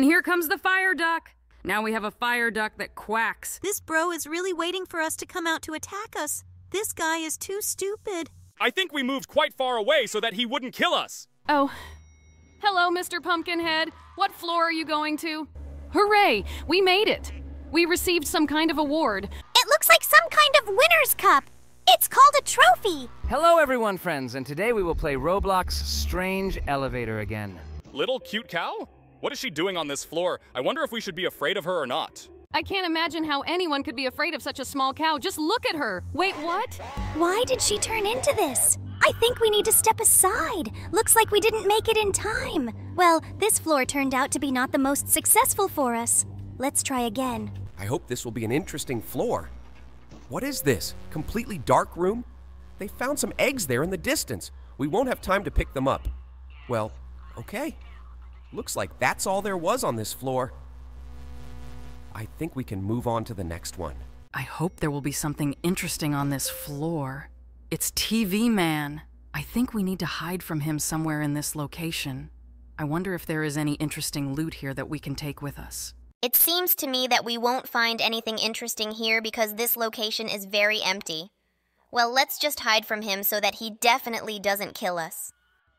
And here comes the fire duck. Now we have a fire duck that quacks. This bro is really waiting for us to come out to attack us. This guy is too stupid. I think we moved quite far away so that he wouldn't kill us. Oh. Hello, Mr. Pumpkinhead. What floor are you going to? Hooray! We made it. We received some kind of award. It looks like some kind of winner's cup. It's called a trophy. Hello, everyone, friends, and today we will play Roblox Strange Elevator again. Little cute cow? What is she doing on this floor? I wonder if we should be afraid of her or not. I can't imagine how anyone could be afraid of such a small cow. Just look at her. Wait, what? Why did she turn into this? I think we need to step aside. Looks like we didn't make it in time. Well, this floor turned out to be not the most successful for us. Let's try again. I hope this will be an interesting floor. What is this? Completely dark room? They found some eggs there in the distance. We won't have time to pick them up. Well, okay. Looks like that's all there was on this floor. I think we can move on to the next one. I hope there will be something interesting on this floor. It's TV Man. I think we need to hide from him somewhere in this location. I wonder if there is any interesting loot here that we can take with us. It seems to me that we won't find anything interesting here because this location is very empty. Well, let's just hide from him so that he definitely doesn't kill us.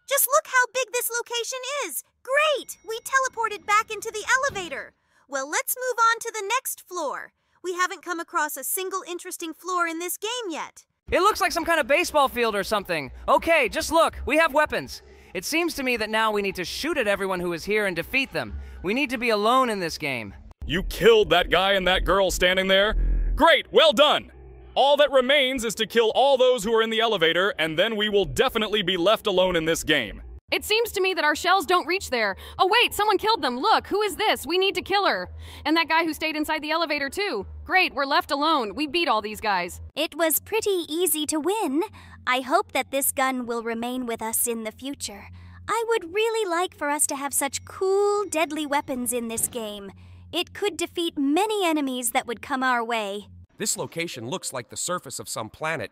Just look how big this location is. Great! We teleported back into the elevator. Well, let's move on to the next floor. We haven't come across a single interesting floor in this game yet. It looks like some kind of baseball field or something. Okay, just look. We have weapons. It seems to me that now we need to shoot at everyone who is here and defeat them. We need to be alone in this game. You killed that guy and that girl standing there? Great, well done! All that remains is to kill all those who are in the elevator, and then we will definitely be left alone in this game. It seems to me that our shells don't reach there. Oh, wait, someone killed them. Look, who is this? We need to kill her. And that guy who stayed inside the elevator, too. Great, we're left alone. We beat all these guys. It was pretty easy to win. I hope that this gun will remain with us in the future. I would really like for us to have such cool, deadly weapons in this game. It could defeat many enemies that would come our way. This location looks like the surface of some planet.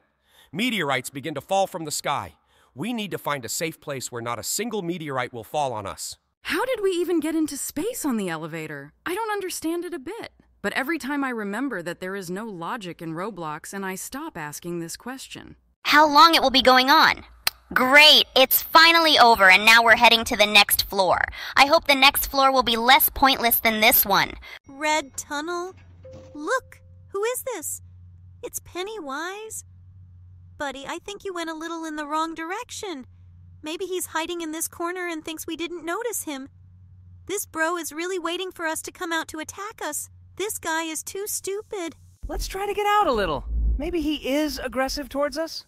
Meteorites begin to fall from the sky. We need to find a safe place where not a single meteorite will fall on us. How did we even get into space on the elevator? I don't understand it a bit. But every time I remember that there is no logic in Roblox, and I stop asking this question. How long it will be going on? Great, it's finally over, and now we're heading to the next floor. I hope the next floor will be less pointless than this one. Red tunnel? Look, who is this? It's Pennywise. Buddy, I think you went a little in the wrong direction. Maybe he's hiding in this corner and thinks we didn't notice him. This bro is really waiting for us to come out to attack us. This guy is too stupid. Let's try to get out a little. Maybe he is aggressive towards us?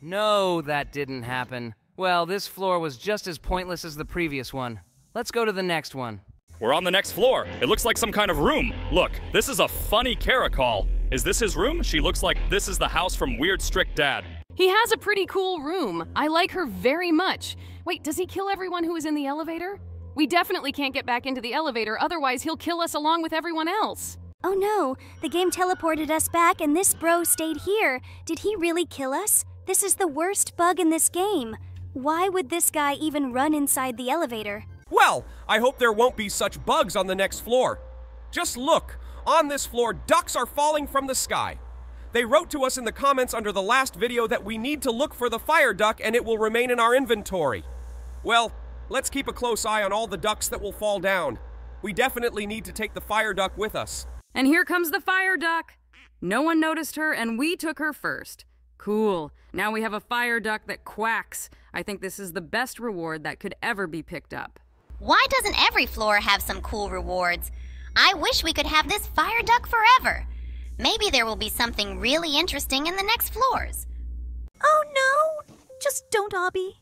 No, that didn't happen. Well, this floor was just as pointless as the previous one. Let's go to the next one. We're on the next floor. It looks like some kind of room. Look, this is a funny caracal. Is this his room? She looks like this is the house from Weird Strict Dad. He has a pretty cool room. I like her very much. Wait, does he kill everyone who is in the elevator? We definitely can't get back into the elevator, otherwise, he'll kill us along with everyone else. Oh no, the game teleported us back and this bro stayed here. Did he really kill us? This is the worst bug in this game. Why would this guy even run inside the elevator? Well, I hope there won't be such bugs on the next floor. Just look, on this floor, ducks are falling from the sky. They wrote to us in the comments under the last video that we need to look for the fire duck and it will remain in our inventory. Well, let's keep a close eye on all the ducks that will fall down. We definitely need to take the fire duck with us. And here comes the fire duck. No one noticed her, and we took her first. Cool. Now we have a fire duck that quacks. I think this is the best reward that could ever be picked up. Why doesn't every floor have some cool rewards? I wish we could have this fire duck forever. Maybe there will be something really interesting in the next floors. Oh no! Just don't, Obby.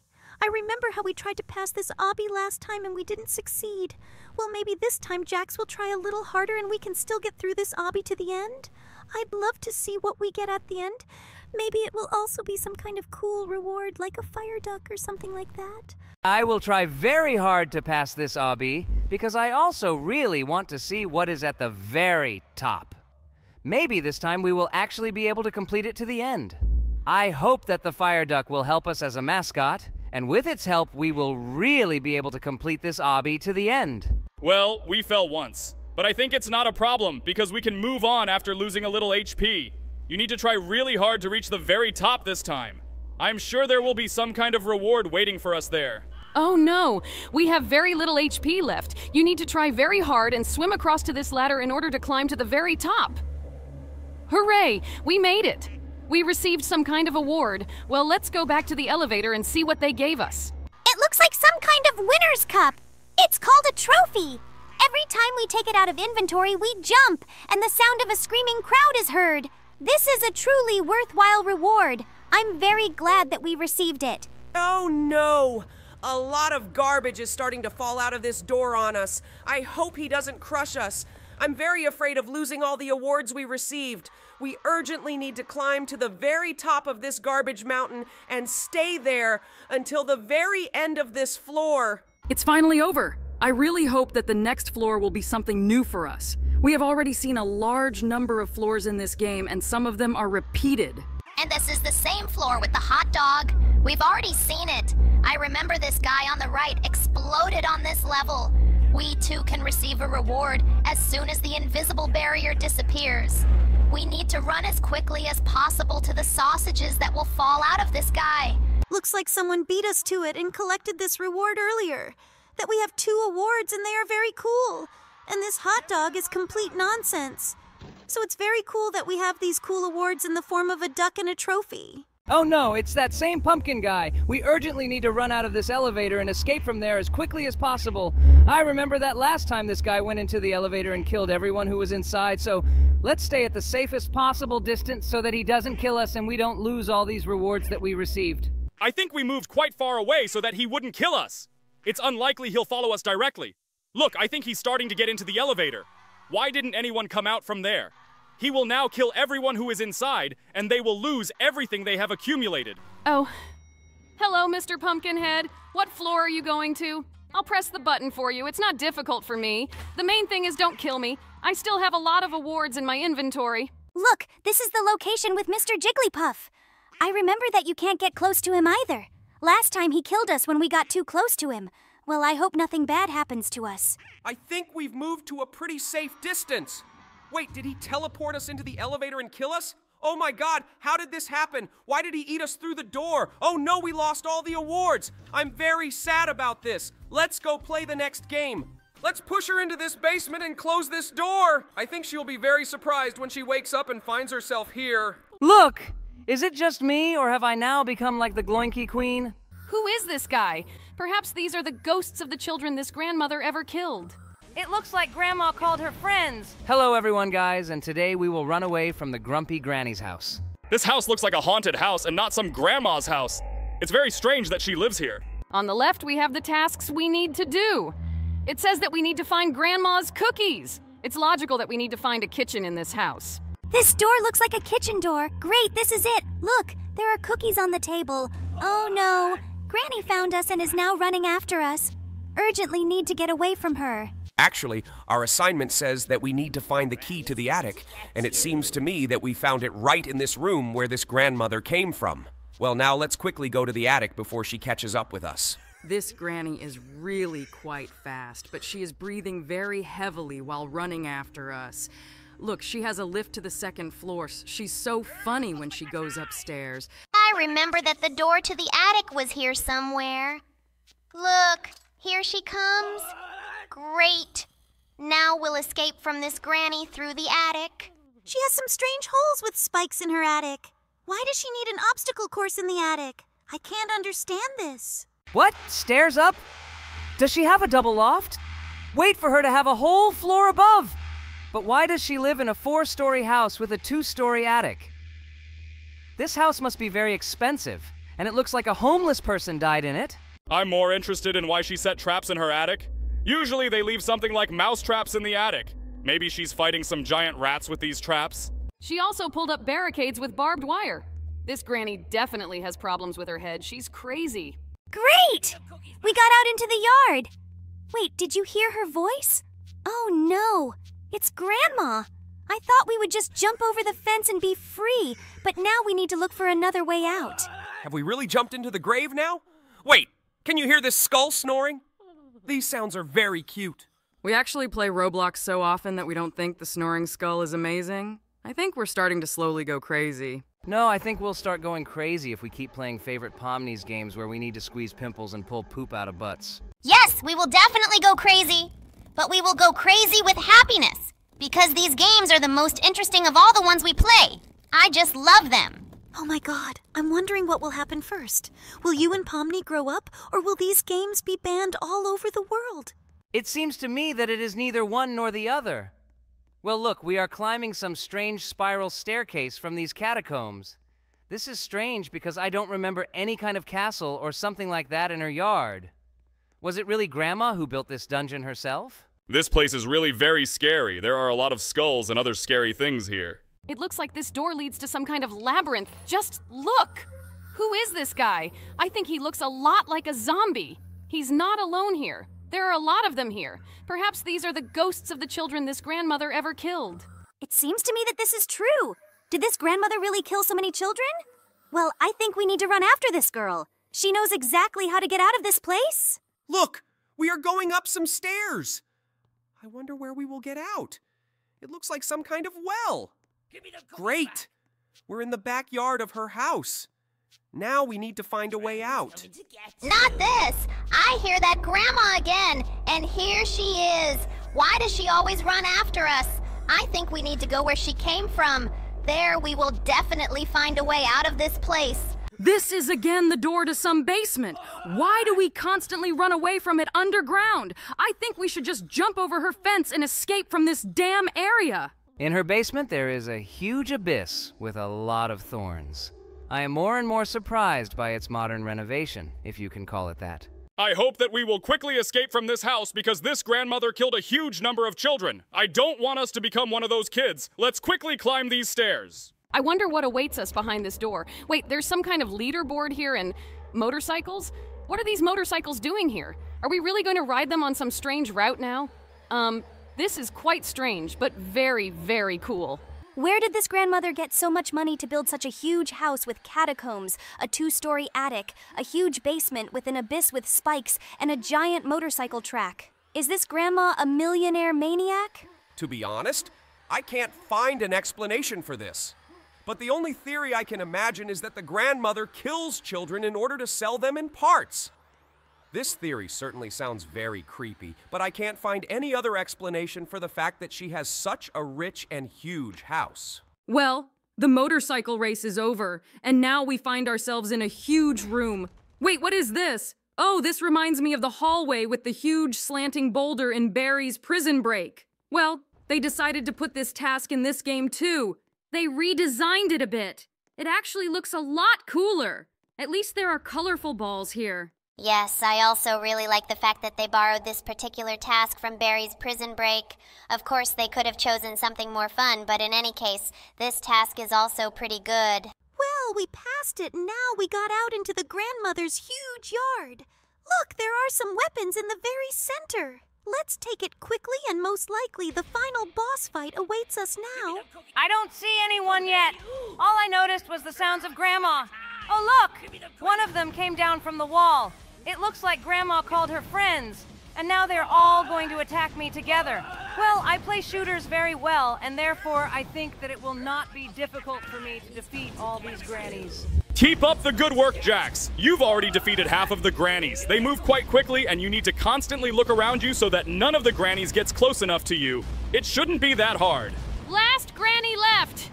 I remember how we tried to pass this obby last time and we didn't succeed. Well, maybe this time Jax will try a little harder and we can still get through this obby to the end. I'd love to see what we get at the end. Maybe it will also be some kind of cool reward, like a fire duck or something like that. I will try very hard to pass this obby because I also really want to see what is at the very top. Maybe this time we will actually be able to complete it to the end. I hope that the fire duck will help us as a mascot, and with its help, we will really be able to complete this obby to the end. Well, we fell once. But I think it's not a problem because we can move on after losing a little HP. You need to try really hard to reach the very top this time. I'm sure there will be some kind of reward waiting for us there. Oh no, we have very little HP left. You need to try very hard and swim across to this ladder in order to climb to the very top. Hooray! We made it! We received some kind of award. Well, let's go back to the elevator and see what they gave us. It looks like some kind of winner's cup. It's called a trophy. Every time we take it out of inventory, we jump, and the sound of a screaming crowd is heard. This is a truly worthwhile reward. I'm very glad that we received it. Oh no! A lot of garbage is starting to fall out of this door on us. I hope he doesn't crush us. I'm very afraid of losing all the awards we received. We urgently need to climb to the very top of this garbage mountain and stay there until the very end of this floor. It's finally over. I really hope that the next floor will be something new for us. We have already seen a large number of floors in this game, and some of them are repeated. And this is the same floor with the hot dog. We've already seen it. I remember this guy on the right exploded on this level. We too can receive a reward as soon as the invisible barrier disappears. We need to run as quickly as possible to the sausages that will fall out of this guy. Looks like someone beat us to it and collected this reward earlier. That we have two awards and they are very cool. And this hot dog is complete nonsense. So it's very cool that we have these cool awards in the form of a duck and a trophy. Oh no, it's that same pumpkin guy. We urgently need to run out of this elevator and escape from there as quickly as possible. I remember that last time this guy went into the elevator and killed everyone who was inside, so let's stay at the safest possible distance so that he doesn't kill us and we don't lose all these rewards that we received. I think we moved quite far away so that he wouldn't kill us. It's unlikely he'll follow us directly. Look, I think he's starting to get into the elevator. Why didn't anyone come out from there? He will now kill everyone who is inside, and they will lose everything they have accumulated. Oh. Hello, Mr. Pumpkinhead. What floor are you going to? I'll press the button for you. It's not difficult for me. The main thing is don't kill me. I still have a lot of awards in my inventory. Look, this is the location with Mr. Jigglypuff. I remember that you can't get close to him either. Last time he killed us when we got too close to him. Well, I hope nothing bad happens to us. I think we've moved to a pretty safe distance. Wait, did he teleport us into the elevator and kill us? Oh my god, how did this happen? Why did he eat us through the door? Oh no, we lost all the awards. I'm very sad about this. Let's go play the next game. Let's push her into this basement and close this door. I think she'll be very surprised when she wakes up and finds herself here. Look! Is it just me, or have I now become like the Gloinky Queen? Who is this guy? Perhaps these are the ghosts of the children this grandmother ever killed. It looks like Grandma called her friends. Hello, everyone, guys, and today we will run away from the grumpy granny's house. This house looks like a haunted house and not some grandma's house. It's very strange that she lives here. On the left, we have the tasks we need to do. It says that we need to find Grandma's cookies. It's logical that we need to find a kitchen in this house. This door looks like a kitchen door. Great, this is it. Look, there are cookies on the table. Oh no, Granny found us and is now running after us. Urgently need to get away from her. Actually, our assignment says that we need to find the key to the attic, and it seems to me that we found it right in this room where this grandmother came from. Well, now let's quickly go to the attic before she catches up with us. This granny is really quite fast, but she is breathing very heavily while running after us. Look, she has a lift to the second floor. She's so funny when she goes upstairs. I remember that the door to the attic was here somewhere. Look, here she comes. Great. Now we'll escape from this granny through the attic. She has some strange holes with spikes in her attic. Why does she need an obstacle course in the attic? I can't understand this. What? Stairs up? Does she have a double loft? Wait for her to have a whole floor above! But why does she live in a four story house with a two story attic? This house must be very expensive, and it looks like a homeless person died in it. I'm more interested in why she set traps in her attic. Usually they leave something like mouse traps in the attic. Maybe she's fighting some giant rats with these traps. She also pulled up barricades with barbed wire. This granny definitely has problems with her head. She's crazy. Great! We got out into the yard. Wait, did you hear her voice? Oh no, it's Grandma. I thought we would just jump over the fence and be free, but now we need to look for another way out. Have we really jumped into the grave now? Wait, can you hear this skull snoring? These sounds are very cute. We actually play Roblox so often that we don't think the snoring skull is amazing. I think we're starting to slowly go crazy. No, I think we'll start going crazy if we keep playing favorite Pomni's games where we need to squeeze pimples and pull poop out of butts. Yes, we will definitely go crazy. But we will go crazy with happiness. Because these games are the most interesting of all the ones we play. I just love them. Oh my god, I'm wondering what will happen first. Will you and Pomni grow up, or will these games be banned all over the world? It seems to me that it is neither one nor the other. Well, look, we are climbing some strange spiral staircase from these catacombs. This is strange because I don't remember any kind of castle or something like that in her yard. Was it really Grandma who built this dungeon herself? This place is really very scary. There are a lot of skulls and other scary things here. It looks like this door leads to some kind of labyrinth. Just look! Who is this guy? I think he looks a lot like a zombie. He's not alone here. There are a lot of them here. Perhaps these are the ghosts of the children this grandmother ever killed. It seems to me that this is true. Did this grandmother really kill so many children? Well, I think we need to run after this girl. She knows exactly how to get out of this place. Look, we are going up some stairs. I wonder where we will get out. It looks like some kind of well. Great. We're in the backyard of her house. Now we need to find a way out. Not this. I hear that grandma again, and here she is. Why does she always run after us? I think we need to go where she came from. There we will definitely find a way out of this place. This is again the door to some basement. Why do we constantly run away from it underground? I think we should just jump over her fence and escape from this damn area. In her basement, there is a huge abyss with a lot of thorns. I am more and more surprised by its modern renovation, if you can call it that. I hope that we will quickly escape from this house because this grandmother killed a huge number of children. I don't want us to become one of those kids. Let's quickly climb these stairs. I wonder what awaits us behind this door. Wait, there's some kind of leaderboard here and motorcycles? What are these motorcycles doing here? Are we really going to ride them on some strange route now? Um, this is quite strange, but very, very cool. Where did this grandmother get so much money to build such a huge house with catacombs, a two story attic, a huge basement with an abyss with spikes, and a giant motorcycle track? Is this grandma a millionaire maniac? To be honest, I can't find an explanation for this. But the only theory I can imagine is that the grandmother kills children in order to sell them in parts. This theory certainly sounds very creepy, but I can't find any other explanation for the fact that she has such a rich and huge house. Well, the motorcycle race is over, and now we find ourselves in a huge room. Wait, what is this? Oh, this reminds me of the hallway with the huge slanting boulder in Barry's prison break. Well, they decided to put this task in this game too. They redesigned it a bit. It actually looks a lot cooler. At least there are colorful balls here. Yes, I also really like the fact that they borrowed this particular task from Barry's prison break. Of course, they could have chosen something more fun, but in any case, this task is also pretty good. Well, we passed it, and now we got out into the grandmother's huge yard. Look, there are some weapons in the very center. Let's take it quickly, and most likely the final boss fight awaits us now. I don't see anyone yet. All I noticed was the sounds of Grandma. Oh, look! One of them came down from the wall. It looks like Grandma called her friends, and now they're all going to attack me together. Well, I play shooters very well, and therefore I think that it will not be difficult for me to defeat all these grannies. Keep up the good work, Jax. You've already defeated half of the grannies. They move quite quickly, and you need to constantly look around you so that none of the grannies gets close enough to you. It shouldn't be that hard. Last granny left!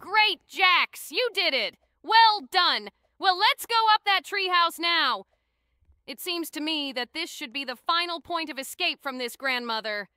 Great, Jax! You did it! Well done! Well, let's go up that treehouse now! It seems to me that this should be the final point of escape from this grandmother.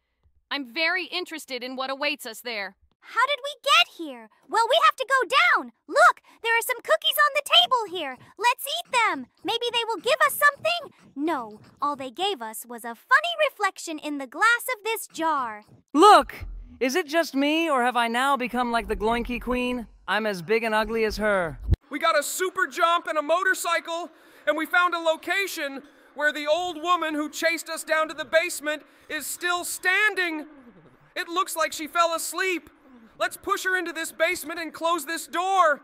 I'm very interested in what awaits us there. How did we get here? Well, we have to go down. Look, there are some cookies on the table here. Let's eat them. Maybe they will give us something? No, all they gave us was a funny reflection in the glass of this jar. Look! Is it just me, or have I now become like the Gloinky Queen? I'm as big and ugly as her. We got a super jump and a motorcycle, and we found a location where the old woman who chased us down to the basement is still standing. It looks like she fell asleep. Let's push her into this basement and close this door.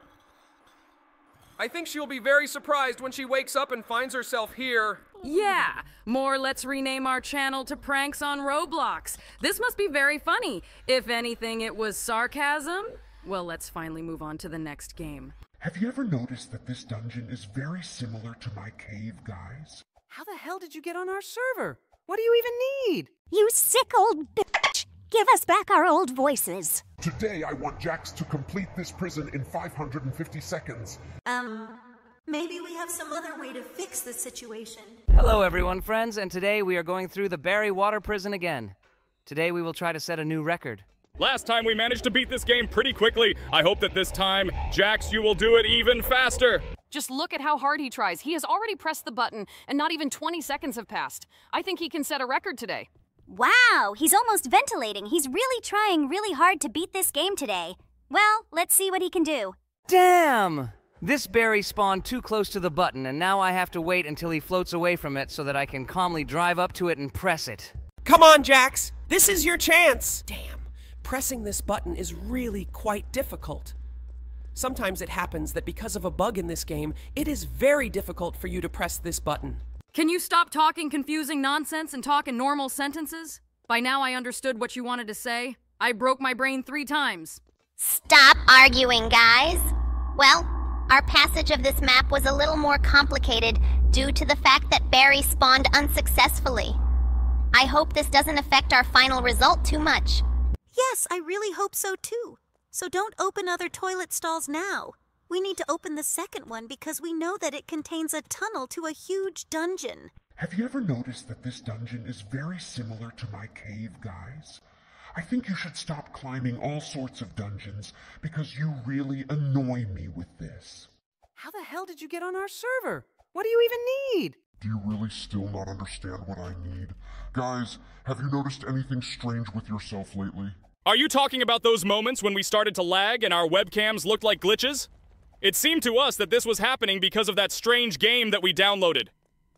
I think she'll be very surprised when she wakes up and finds herself here. Yeah, more let's rename our channel to Pranks on Roblox. This must be very funny. If anything, it was sarcasm. Well, let's finally move on to the next game. Have you ever noticed that this dungeon is very similar to my cave, guys? How the hell did you get on our server? What do you even need? You sick old bitch! Give us back our old voices. Today, I want Jax to complete this prison in 550 seconds. Um, maybe we have some other way to fix the situation. Hello, everyone, friends, and today we are going through the Barry Water Prison again. Today we will try to set a new record. Last time we managed to beat this game pretty quickly. I hope that this time, Jax, you will do it even faster. Just look at how hard he tries. He has already pressed the button, and not even 20 seconds have passed. I think he can set a record today. Wow, he's almost ventilating. He's really trying really hard to beat this game today. Well, let's see what he can do. Damn! This Barry spawned too close to the button, and now I have to wait until he floats away from it so that I can calmly drive up to it and press it. Come on, Jax! This is your chance! Damn, pressing this button is really quite difficult. Sometimes it happens that because of a bug in this game, it is very difficult for you to press this button. Can you stop talking confusing nonsense and talk in normal sentences? By now I understood what you wanted to say. I broke my brain three times. Stop arguing, guys. Well, our passage of this map was a little more complicated due to the fact that Barry spawned unsuccessfully. I hope this doesn't affect our final result too much. Yes, I really hope so too. So don't open other toilet stalls now. We need to open the second one because we know that it contains a tunnel to a huge dungeon. Have you ever noticed that this dungeon is very similar to my cave, guys? I think you should stop climbing all sorts of dungeons because you really annoy me with this. How the hell did you get on our server? What do you even need? Do you really still not understand what I need? Guys, have you noticed anything strange with yourself lately? Are you talking about those moments when we started to lag and our webcams looked like glitches? It seemed to us that this was happening because of that strange game that we downloaded.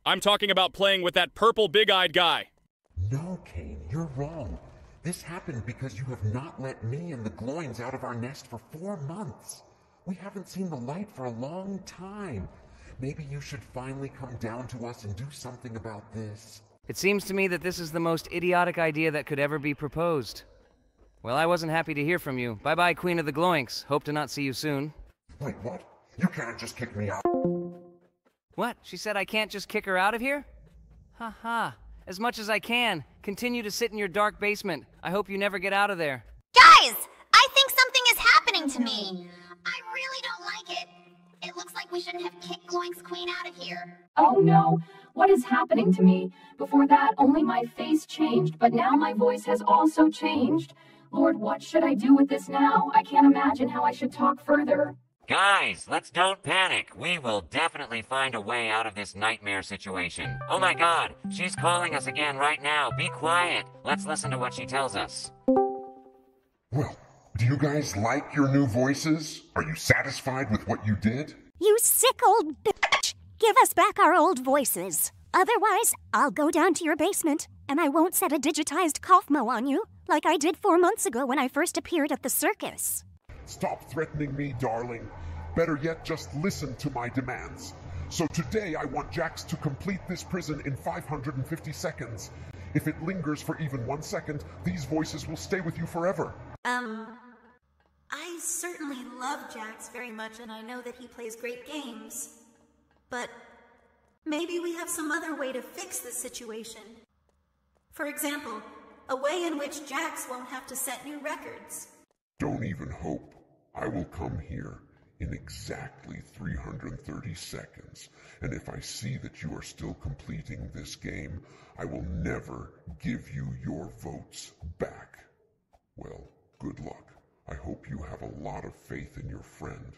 I'm talking about playing with that purple big eyed guy. No, Caine, you're wrong. This happened because you have not let me and the Gloinks out of our nest for four months. We haven't seen the light for a long time. Maybe you should finally come down to us and do something about this. It seems to me that this is the most idiotic idea that could ever be proposed. Well, I wasn't happy to hear from you. Bye bye, Queen of the Gloinks. Hope to not see you soon. Wait, what? You can't just kick me out. What? She said I can't just kick her out of here? Ha ha. As much as I can. Continue to sit in your dark basement. I hope you never get out of there. Guys, I think something is happening to me. I really don't like it. It looks like we shouldn't have kicked Gloink's queen out of here. Oh no, what is happening to me? Before that, only my face changed, but now my voice has also changed. Lord, what should I do with this now? I can't imagine how I should talk further. Guys, let's don't panic. We will definitely find a way out of this nightmare situation. Oh my god, she's calling us again right now. Be quiet. Let's listen to what she tells us. Well, do you guys like your new voices? Are you satisfied with what you did? You sick old bitch! Give us back our old voices. Otherwise, I'll go down to your basement and I won't set a digitized Kaufmo on you like I did four months ago when I first appeared at the circus. Stop threatening me, darling. Better yet, just listen to my demands. So today I want Jax to complete this prison in 550 seconds. If it lingers for even one second, these voices will stay with you forever. Um, I certainly love Jax very much, and I know that he plays great games. But maybe we have some other way to fix the situation. For example, a way in which Jax won't have to set new records. Don't even hope. I will come here in exactly 330 seconds, and if I see that you are still completing this game, I will never give you your votes back. Well, good luck. I hope you have a lot of faith in your friend.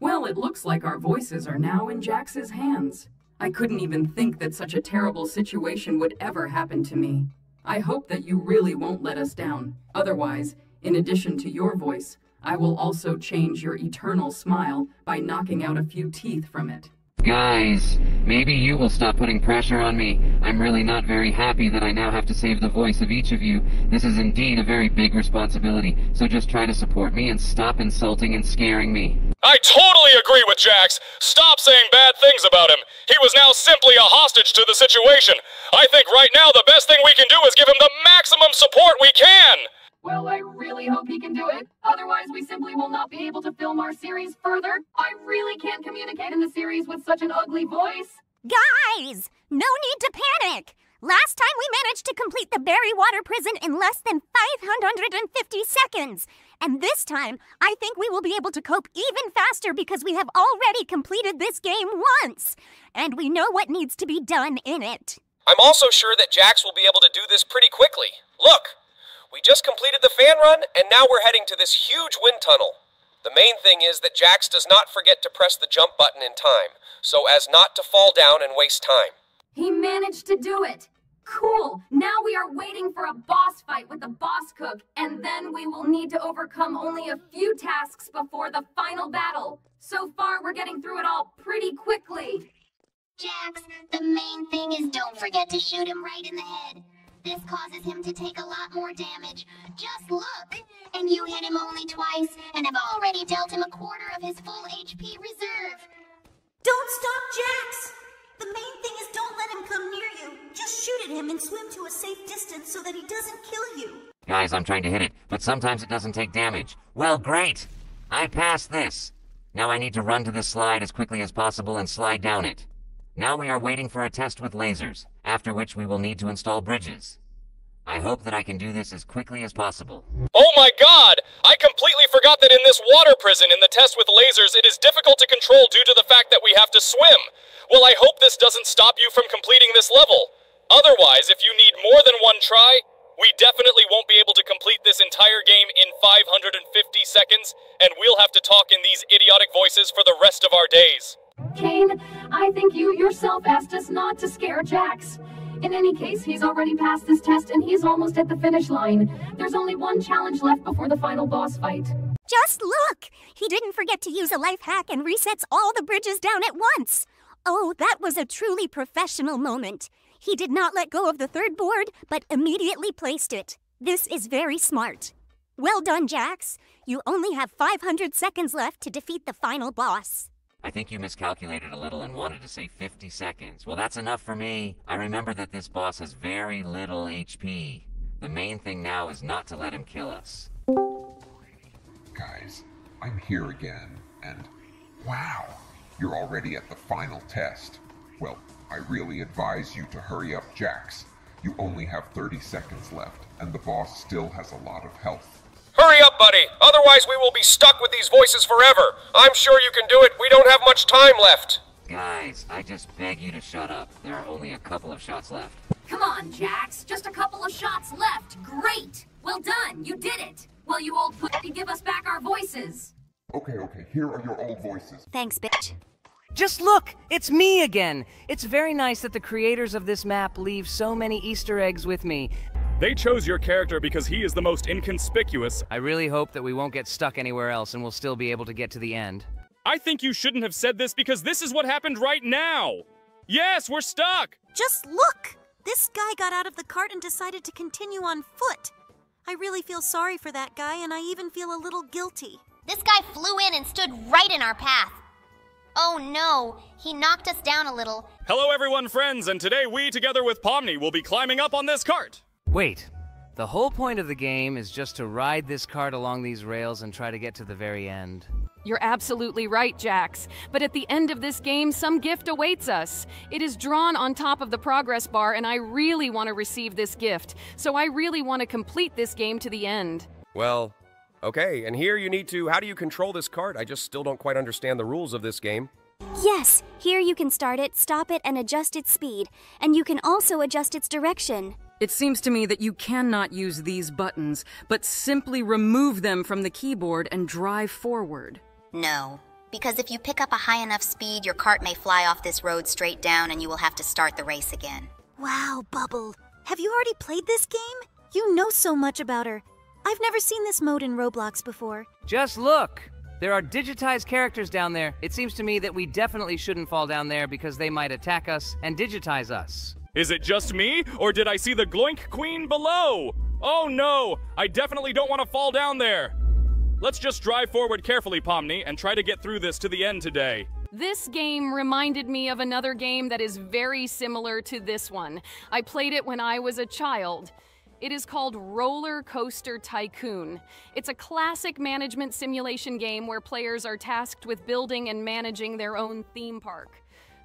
Well, it looks like our voices are now in Jax's hands. I couldn't even think that such a terrible situation would ever happen to me. I hope that you really won't let us down. Otherwise, in addition to your voice, I will also change your eternal smile by knocking out a few teeth from it. Guys, maybe you will stop putting pressure on me. I'm really not very happy that I now have to save the voice of each of you. This is indeed a very big responsibility, so just try to support me and stop insulting and scaring me. I totally agree with Jax. Stop saying bad things about him. He was now simply a hostage to the situation. I think right now the best thing we can do is give him the maximum support we can. Well, I really hope he can do it. Otherwise, we simply will not be able to film our series further. I really can't communicate in the series with such an ugly voice. Guys, no need to panic. Last time we managed to complete the Barry Water Prison in less than 550 seconds. And this time, I think we will be able to cope even faster because we have already completed this game once. And we know what needs to be done in it. I'm also sure that Jax will be able to do this pretty quickly. Look, we just completed the fan run, and now we're heading to this huge wind tunnel. The main thing is that Jax does not forget to press the jump button in time, so as not to fall down and waste time. He managed to do it. Cool. Now we are waiting for a boss fight with the boss cook, and then we will need to overcome only a few tasks before the final battle. So far, we're getting through it all pretty quickly. Jax, the main thing is don't forget to shoot him right in the head. This causes him to take a lot more damage. Just look! And you hit him only twice, and have already dealt him a quarter of his full HP reserve. Don't stop, Jax! The main thing is don't let him come near you. Just shoot at him and swim to a safe distance so that he doesn't kill you. Guys, I'm trying to hit it, but sometimes it doesn't take damage. Well, great! I passed this. Now I need to run to this slide as quickly as possible and slide down it. Now we are waiting for a test with lasers, after which we will need to install bridges. I hope that I can do this as quickly as possible. Oh my god! I completely forgot that in this water prison, in the test with lasers, it is difficult to control due to the fact that we have to swim. Well, I hope this doesn't stop you from completing this level. Otherwise, if you need more than one try, we definitely won't be able to complete this entire game in 550 seconds, and we'll have to talk in these idiotic voices for the rest of our days. Caine, I think you yourself asked us not to scare Jax. In any case, he's already passed this test and he's almost at the finish line. There's only one challenge left before the final boss fight. Just look! He didn't forget to use a life hack and resets all the bridges down at once. Oh, that was a truly professional moment. He did not let go of the third board, but immediately placed it. This is very smart. Well done, Jax. You only have 500 seconds left to defeat the final boss. I think you miscalculated a little and wanted to say 50 seconds. Well, that's enough for me. I remember that this boss has very little HP. The main thing now is not to let him kill us. Guys, I'm here again, and wow, you're already at the final test. Well, I really advise you to hurry up, Jax. You only have 30 seconds left, and the boss still has a lot of health. Hurry up, buddy! Otherwise, we will be stuck with these voices forever. I'm sure you can do it. We don't have much time left. Guys, I just beg you to shut up. There are only a couple of shots left. Come on, Jax. Just a couple of shots left. Great! Well done. You did it. Well, you old pussy, give us back our voices. Okay, okay, here are your old voices. Thanks, bitch. Just look! It's me again! It's very nice that the creators of this map leave so many Easter eggs with me. They chose your character because he is the most inconspicuous. I really hope that we won't get stuck anywhere else and we'll still be able to get to the end. I think you shouldn't have said this because this is what happened right now. Yes, we're stuck. Just look! This guy got out of the cart and decided to continue on foot. I really feel sorry for that guy, and I even feel a little guilty. This guy flew in and stood right in our path. Oh no, he knocked us down a little. Hello, everyone, friends, and today we, together with Pomni, will be climbing up on this cart. Wait, the whole point of the game is just to ride this cart along these rails and try to get to the very end. You're absolutely right, Jax. But at the end of this game, some gift awaits us. It is drawn on top of the progress bar, and I really want to receive this gift. So I really want to complete this game to the end. Well, okay, and here you need to. How do you control this cart? I just still don't quite understand the rules of this game. Yes, here you can start it, stop it, and adjust its speed. And you can also adjust its direction. It seems to me that you cannot use these buttons, but simply remove them from the keyboard and drive forward. No, because if you pick up a high enough speed, your cart may fly off this road straight down and you will have to start the race again. Wow, Bubble. Have you already played this game? You know so much about her. I've never seen this mode in Roblox before. Just look! There are digitized characters down there. It seems to me that we definitely shouldn't fall down there because they might attack us and digitize us. Is it just me, or did I see the Gloink Queen below? Oh no, I definitely don't want to fall down there. Let's just drive forward carefully, Pomni, and try to get through this to the end today. This game reminded me of another game that is very similar to this one. I played it when I was a child. It is called Roller Coaster Tycoon. It's a classic management simulation game where players are tasked with building and managing their own theme park.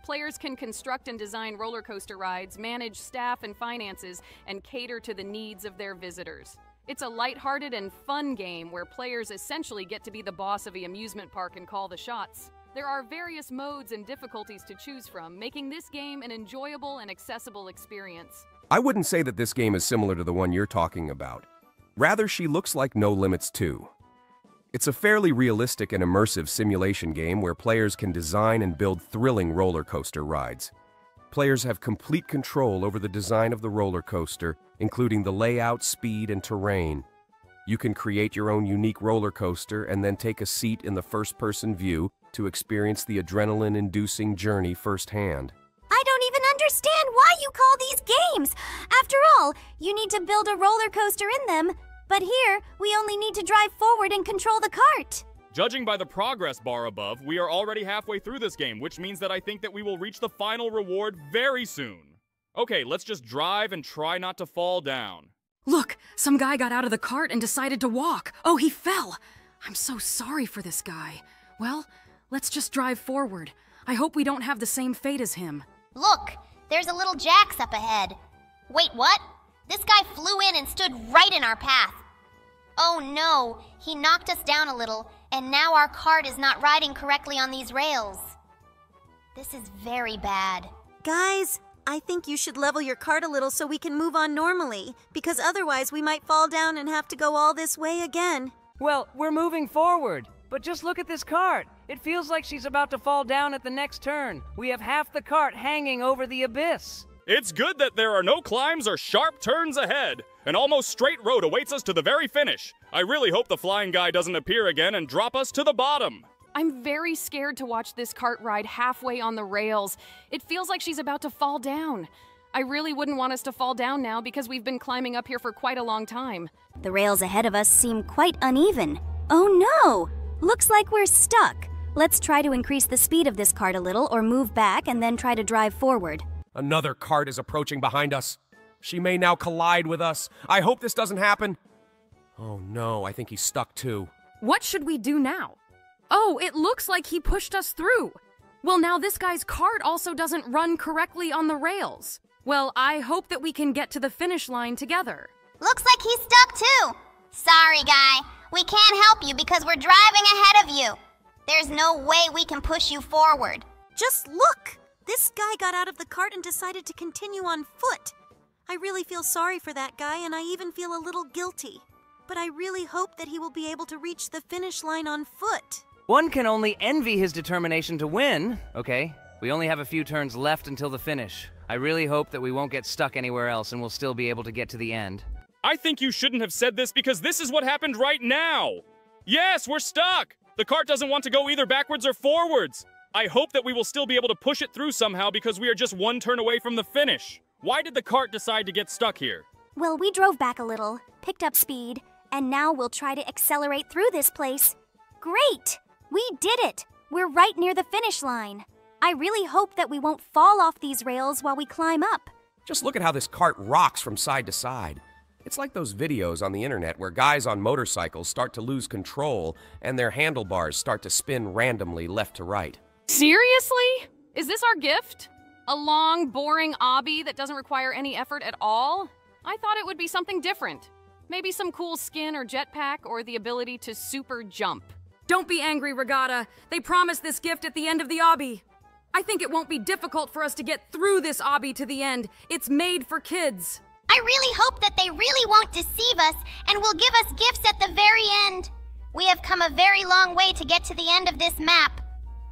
Players can construct and design roller coaster rides, manage staff and finances, and cater to the needs of their visitors. It's a lighthearted and fun game where players essentially get to be the boss of the amusement park and call the shots. There are various modes and difficulties to choose from, making this game an enjoyable and accessible experience. I wouldn't say that this game is similar to the one you're talking about. Rather, she looks like No Limits 2. It's a fairly realistic and immersive simulation game where players can design and build thrilling roller coaster rides. Players have complete control over the design of the roller coaster, including the layout, speed, and terrain. You can create your own unique roller coaster and then take a seat in the first-person view to experience the adrenaline-inducing journey firsthand. I don't even understand why you call these games. After all, you need to build a roller coaster in them. But here, we only need to drive forward and control the cart. Judging by the progress bar above, we are already halfway through this game, which means that I think that we will reach the final reward very soon. Okay, let's just drive and try not to fall down. Look, some guy got out of the cart and decided to walk. Oh, he fell. I'm so sorry for this guy. Well, let's just drive forward. I hope we don't have the same fate as him. Look, there's a little Jax up ahead. Wait, what? This guy flew in and stood right in our path. Oh no, he knocked us down a little, and now our cart is not riding correctly on these rails. This is very bad. Guys, I think you should level your cart a little so we can move on normally, because otherwise we might fall down and have to go all this way again. Well, we're moving forward. But just look at this cart. It feels like she's about to fall down at the next turn. We have half the cart hanging over the abyss. It's good that there are no climbs or sharp turns ahead. An almost straight road awaits us to the very finish. I really hope the flying guy doesn't appear again and drop us to the bottom. I'm very scared to watch this cart ride halfway on the rails. It feels like she's about to fall down. I really wouldn't want us to fall down now because we've been climbing up here for quite a long time. The rails ahead of us seem quite uneven. Oh no! Looks like we're stuck. Let's try to increase the speed of this cart a little or move back and then try to drive forward. Another cart is approaching behind us. She may now collide with us. I hope this doesn't happen. Oh no, I think he's stuck too. What should we do now? Oh, it looks like he pushed us through. Well, now this guy's cart also doesn't run correctly on the rails. Well, I hope that we can get to the finish line together. Looks like he's stuck too. Sorry, guy. We can't help you because we're driving ahead of you. There's no way we can push you forward. Just look! This guy got out of the cart and decided to continue on foot. I really feel sorry for that guy, and I even feel a little guilty. But I really hope that he will be able to reach the finish line on foot. One can only envy his determination to win. Okay, we only have a few turns left until the finish. I really hope that we won't get stuck anywhere else and we'll still be able to get to the end. I think you shouldn't have said this because this is what happened right now. Yes, we're stuck. The cart doesn't want to go either backwards or forwards. I hope that we will still be able to push it through somehow because we are just one turn away from the finish. Why did the cart decide to get stuck here? Well, we drove back a little, picked up speed, and now we'll try to accelerate through this place. Great! We did it! We're right near the finish line. I really hope that we won't fall off these rails while we climb up. Just look at how this cart rocks from side to side. It's like those videos on the internet where guys on motorcycles start to lose control and their handlebars start to spin randomly left to right. Seriously? Is this our gift? A long, boring obby that doesn't require any effort at all? I thought it would be something different. Maybe some cool skin or jetpack or the ability to super jump. Don't be angry, Ragatha. They promised this gift at the end of the obby. I think it won't be difficult for us to get through this obby to the end. It's made for kids. I really hope that they really won't deceive us and will give us gifts at the very end. We have come a very long way to get to the end of this map.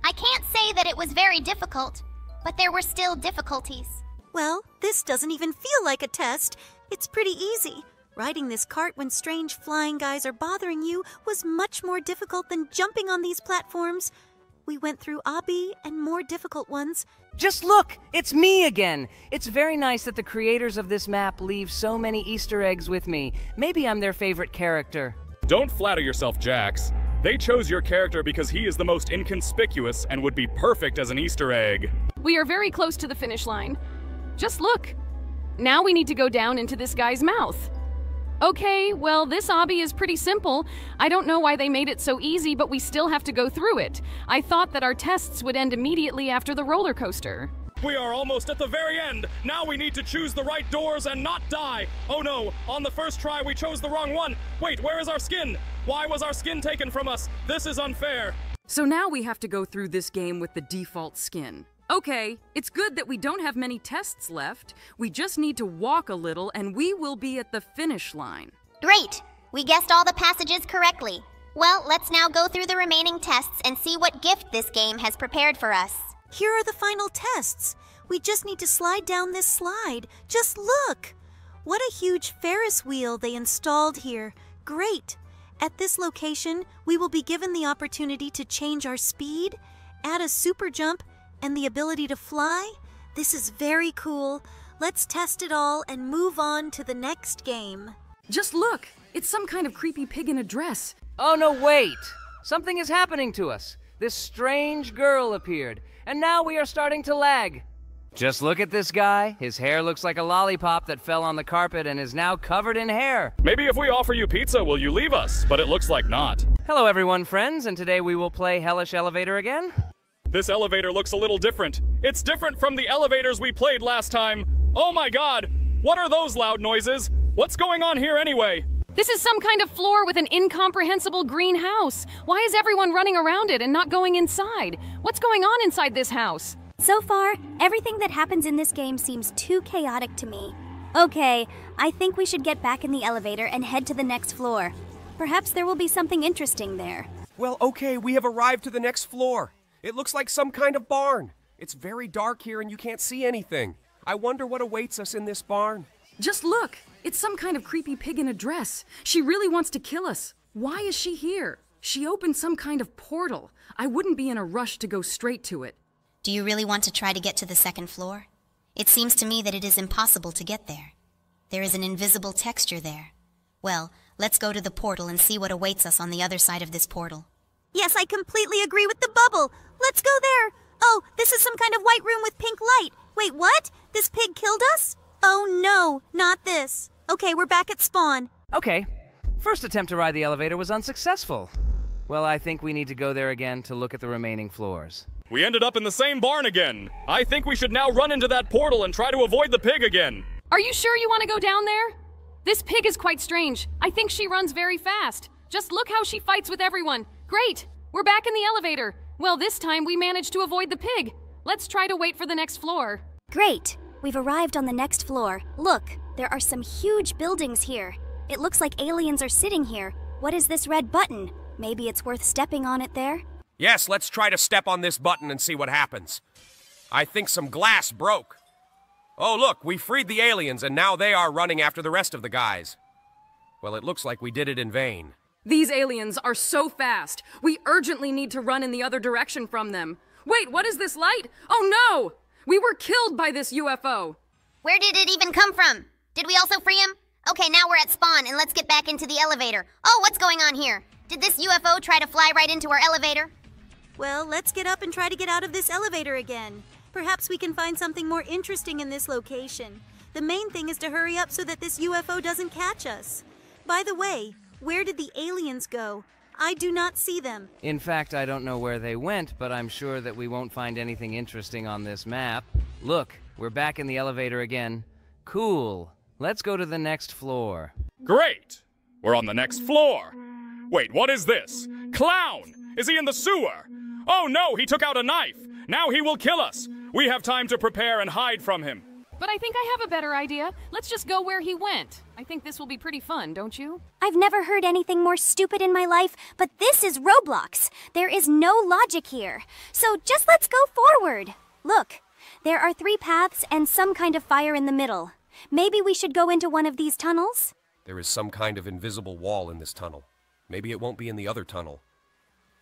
I can't say that it was very difficult, but there were still difficulties. Well, this doesn't even feel like a test. It's pretty easy. Riding this cart when strange flying guys are bothering you was much more difficult than jumping on these platforms. We went through obby and more difficult ones. Just look! It's me again! It's very nice that the creators of this map leave so many Easter eggs with me. Maybe I'm their favorite character. Don't flatter yourself, Jax. They chose your character because he is the most inconspicuous and would be perfect as an Easter egg. We are very close to the finish line. Just look. Now we need to go down into this guy's mouth. Okay, well, this obby is pretty simple. I don't know why they made it so easy, but we still have to go through it. I thought that our tests would end immediately after the roller coaster. We are almost at the very end. Now we need to choose the right doors and not die. Oh no, on the first try we chose the wrong one. Wait, where is our skin? Why was our skin taken from us? This is unfair. So now we have to go through this game with the default skin. Okay, it's good that we don't have many tests left. We just need to walk a little and we will be at the finish line. Great! We guessed all the passages correctly. Well, let's now go through the remaining tests and see what gift this game has prepared for us. Here are the final tests. We just need to slide down this slide. Just look! What a huge Ferris wheel they installed here. Great! At this location, we will be given the opportunity to change our speed, add a super jump, and the ability to fly? This is very cool. Let's test it all and move on to the next game. Just look! It's some kind of creepy pig in a dress. Oh no, wait! Something is happening to us. This strange girl appeared, and now we are starting to lag. Just look at this guy. His hair looks like a lollipop that fell on the carpet and is now covered in hair. Maybe if we offer you pizza, will you leave us? But it looks like not. Hello, everyone, friends, and today we will play Hellish Elevator again. This elevator looks a little different. It's different from the elevators we played last time. Oh my god! What are those loud noises? What's going on here anyway? This is some kind of floor with an incomprehensible green house. Why is everyone running around it and not going inside? What's going on inside this house? So far, everything that happens in this game seems too chaotic to me. Okay, I think we should get back in the elevator and head to the next floor. Perhaps there will be something interesting there. Well, okay, we have arrived to the next floor. It looks like some kind of barn. It's very dark here and you can't see anything. I wonder what awaits us in this barn. Just look! It's some kind of creepy pig in a dress. She really wants to kill us. Why is she here? She opened some kind of portal. I wouldn't be in a rush to go straight to it. Do you really want to try to get to the second floor? It seems to me that it is impossible to get there. There is an invisible texture there. Well, let's go to the portal and see what awaits us on the other side of this portal. Yes, I completely agree with the bubble. Let's go there. Oh, this is some kind of white room with pink light. Wait, what? This pig killed us? Oh no, not this. Okay, we're back at spawn. Okay. First attempt to ride the elevator was unsuccessful. Well, I think we need to go there again to look at the remaining floors. We ended up in the same barn again. I think we should now run into that portal and try to avoid the pig again. Are you sure you want to go down there? This pig is quite strange. I think she runs very fast. Just look how she fights with everyone. Great! We're back in the elevator. Well, this time we managed to avoid the pig. Let's try to wait for the next floor. Great! We've arrived on the next floor. Look, there are some huge buildings here. It looks like aliens are sitting here. What is this red button? Maybe it's worth stepping on it there? Yes, let's try to step on this button and see what happens. I think some glass broke. Oh, look, we freed the aliens and now they are running after the rest of the guys. Well, it looks like we did it in vain. These aliens are so fast. We urgently need to run in the other direction from them. Wait, what is this light? Oh no! We were killed by this UFO. Where did it even come from? Did we also free him? Okay, now we're at spawn and let's get back into the elevator. Oh, what's going on here? Did this UFO try to fly right into our elevator? Well, let's get up and try to get out of this elevator again. Perhaps we can find something more interesting in this location. The main thing is to hurry up so that this UFO doesn't catch us. By the way, where did the aliens go? I do not see them. In fact, I don't know where they went, but I'm sure that we won't find anything interesting on this map. Look, we're back in the elevator again. Cool. Let's go to the next floor. Great! We're on the next floor. Wait, what is this? Clown! Is he in the sewer? Oh no, he took out a knife! Now he will kill us! We have time to prepare and hide from him. But I think I have a better idea. Let's just go where he went. I think this will be pretty fun, don't you? I've never heard anything more stupid in my life, but this is Roblox. There is no logic here. So just let's go forward. Look, there are three paths and some kind of fire in the middle. Maybe we should go into one of these tunnels? There is some kind of invisible wall in this tunnel. Maybe it won't be in the other tunnel.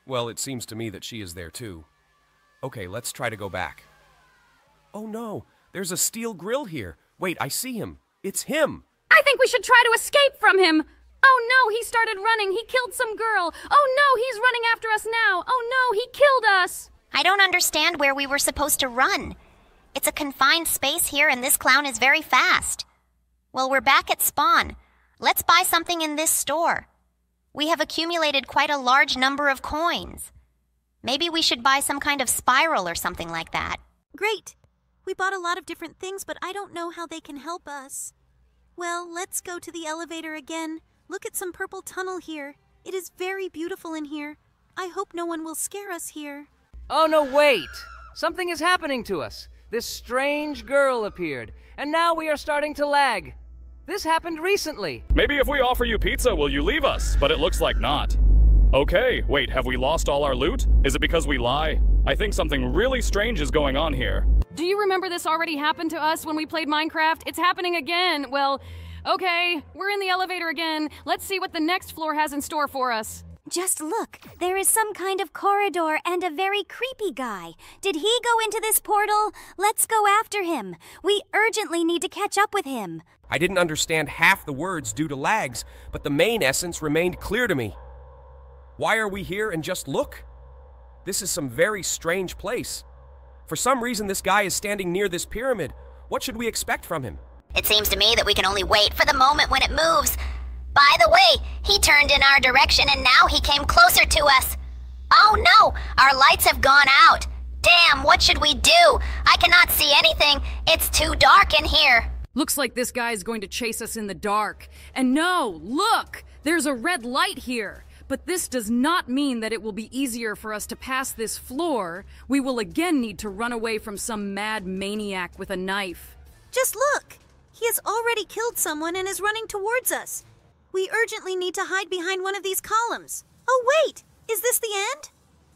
Well, it seems to me that she is there too. Okay, let's try to go back. Oh no, there's a steel grill here. Wait, I see him. It's him. I think we should try to escape from him. Oh no, he started running. He killed some girl. Oh no, he's running after us now. Oh no, he killed us. I don't understand where we were supposed to run. It's a confined space here, and this clown is very fast. Well, we're back at spawn. Let's buy something in this store. We have accumulated quite a large number of coins. Maybe we should buy some kind of spiral or something like that. Great. We bought a lot of different things, but I don't know how they can help us. Well, let's go to the elevator again. Look at some purple tunnel here. It is very beautiful in here. I hope no one will scare us here. Oh no, wait! Something is happening to us. This strange girl appeared, and now we are starting to lag. This happened recently. Maybe if we offer you pizza, will you leave us? But it looks like not. Okay, wait, have we lost all our loot? Is it because we lie? I think something really strange is going on here. Do you remember this already happened to us when we played Minecraft? It's happening again. Well, okay, we're in the elevator again. Let's see what the next floor has in store for us. Just look, there is some kind of corridor and a very creepy guy. Did he go into this portal? Let's go after him. We urgently need to catch up with him. I didn't understand half the words due to lags, but the main essence remained clear to me. Why are we here and just look? This is some very strange place. For some reason, this guy is standing near this pyramid. What should we expect from him? It seems to me that we can only wait for the moment when it moves. By the way, he turned in our direction and now he came closer to us. Oh no, our lights have gone out. Damn, what should we do? I cannot see anything. It's too dark in here. Looks like this guy is going to chase us in the dark. And no, look! There's a red light here. But this does not mean that it will be easier for us to pass this floor. We will again need to run away from some mad maniac with a knife. Just look! He has already killed someone and is running towards us. We urgently need to hide behind one of these columns. Oh, wait! Is this the end?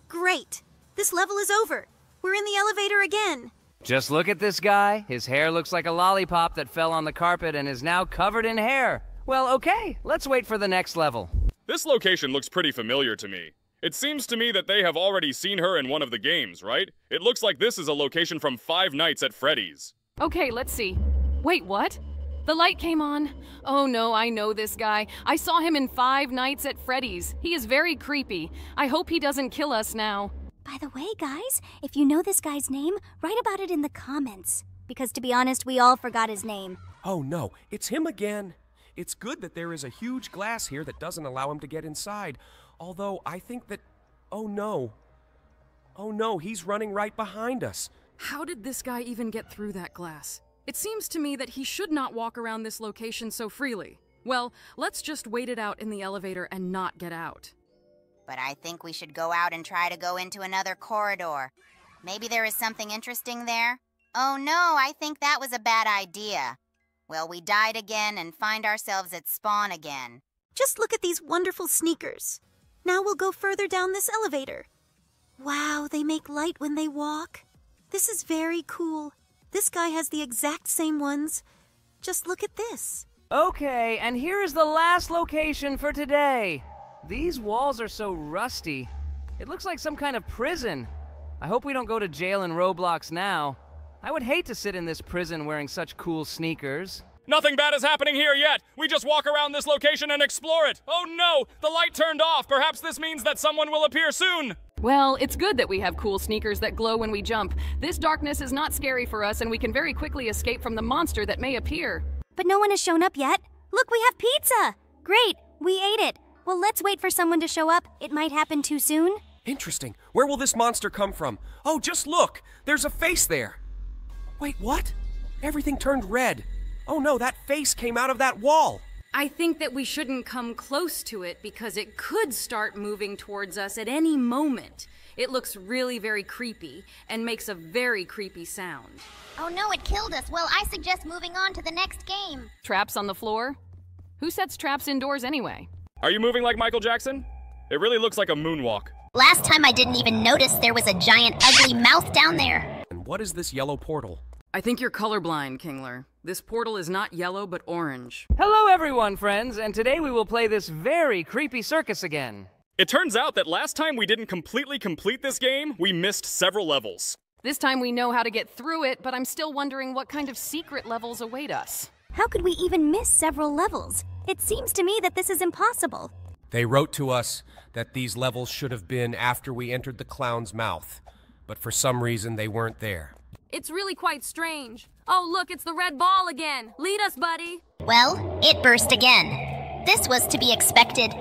Great. This level is over. We're in the elevator again. Just look at this guy. His hair looks like a lollipop that fell on the carpet and is now covered in hair. Well, okay, let's wait for the next level. This location looks pretty familiar to me. It seems to me that they have already seen her in one of the games, right? It looks like this is a location from Five Nights at Freddy's. Okay, let's see. Wait, what? The light came on. Oh no, I know this guy. I saw him in Five Nights at Freddy's. He is very creepy. I hope he doesn't kill us now. By the way, guys, if you know this guy's name, write about it in the comments. Because to be honest, we all forgot his name. Oh no, it's him again. It's good that there is a huge glass here that doesn't allow him to get inside. Although I think that. Oh no. Oh no, he's running right behind us. How did this guy even get through that glass? It seems to me that he should not walk around this location so freely. Well, let's just wait it out in the elevator and not get out. But I think we should go out and try to go into another corridor. Maybe there is something interesting there? Oh no, I think that was a bad idea. Well, we died again and find ourselves at spawn again. Just look at these wonderful sneakers. Now we'll go further down this elevator. Wow, they make light when they walk. This is very cool. This guy has the exact same ones. Just look at this. Okay, and here is the last location for today. These walls are so rusty. It looks like some kind of prison. I hope we don't go to jail in Roblox now. I would hate to sit in this prison wearing such cool sneakers. Nothing bad is happening here yet. We just walk around this location and explore it. Oh no, the light turned off. Perhaps this means that someone will appear soon. Well, it's good that we have cool sneakers that glow when we jump. This darkness is not scary for us, and we can very quickly escape from the monster that may appear. But no one has shown up yet. Look, we have pizza! Great, we ate it. Well, let's wait for someone to show up. It might happen too soon. Interesting. Where will this monster come from? Oh, just look! There's a face there. Wait, what? Everything turned red. Oh no, that face came out of that wall. I think that we shouldn't come close to it because it could start moving towards us at any moment. It looks really very creepy and makes a very creepy sound. Oh no, it killed us. Well, I suggest moving on to the next game. Traps on the floor? Who sets traps indoors anyway? Are you moving like Michael Jackson? It really looks like a moonwalk. Last time I didn't even notice there was a giant ugly mouth down there. And what is this yellow portal? I think you're colorblind, Kinger. This portal is not yellow but orange. Hello, everyone, friends, and today we will play this very creepy circus again. It turns out that last time we didn't completely complete this game, we missed several levels. This time we know how to get through it, but I'm still wondering what kind of secret levels await us. How could we even miss several levels? It seems to me that this is impossible. They wrote to us that these levels should have been after we entered the clown's mouth, but for some reason they weren't there. It's really quite strange. Oh, look, it's the red ball again. Lead us, buddy. Well, it burst again. This was to be expected.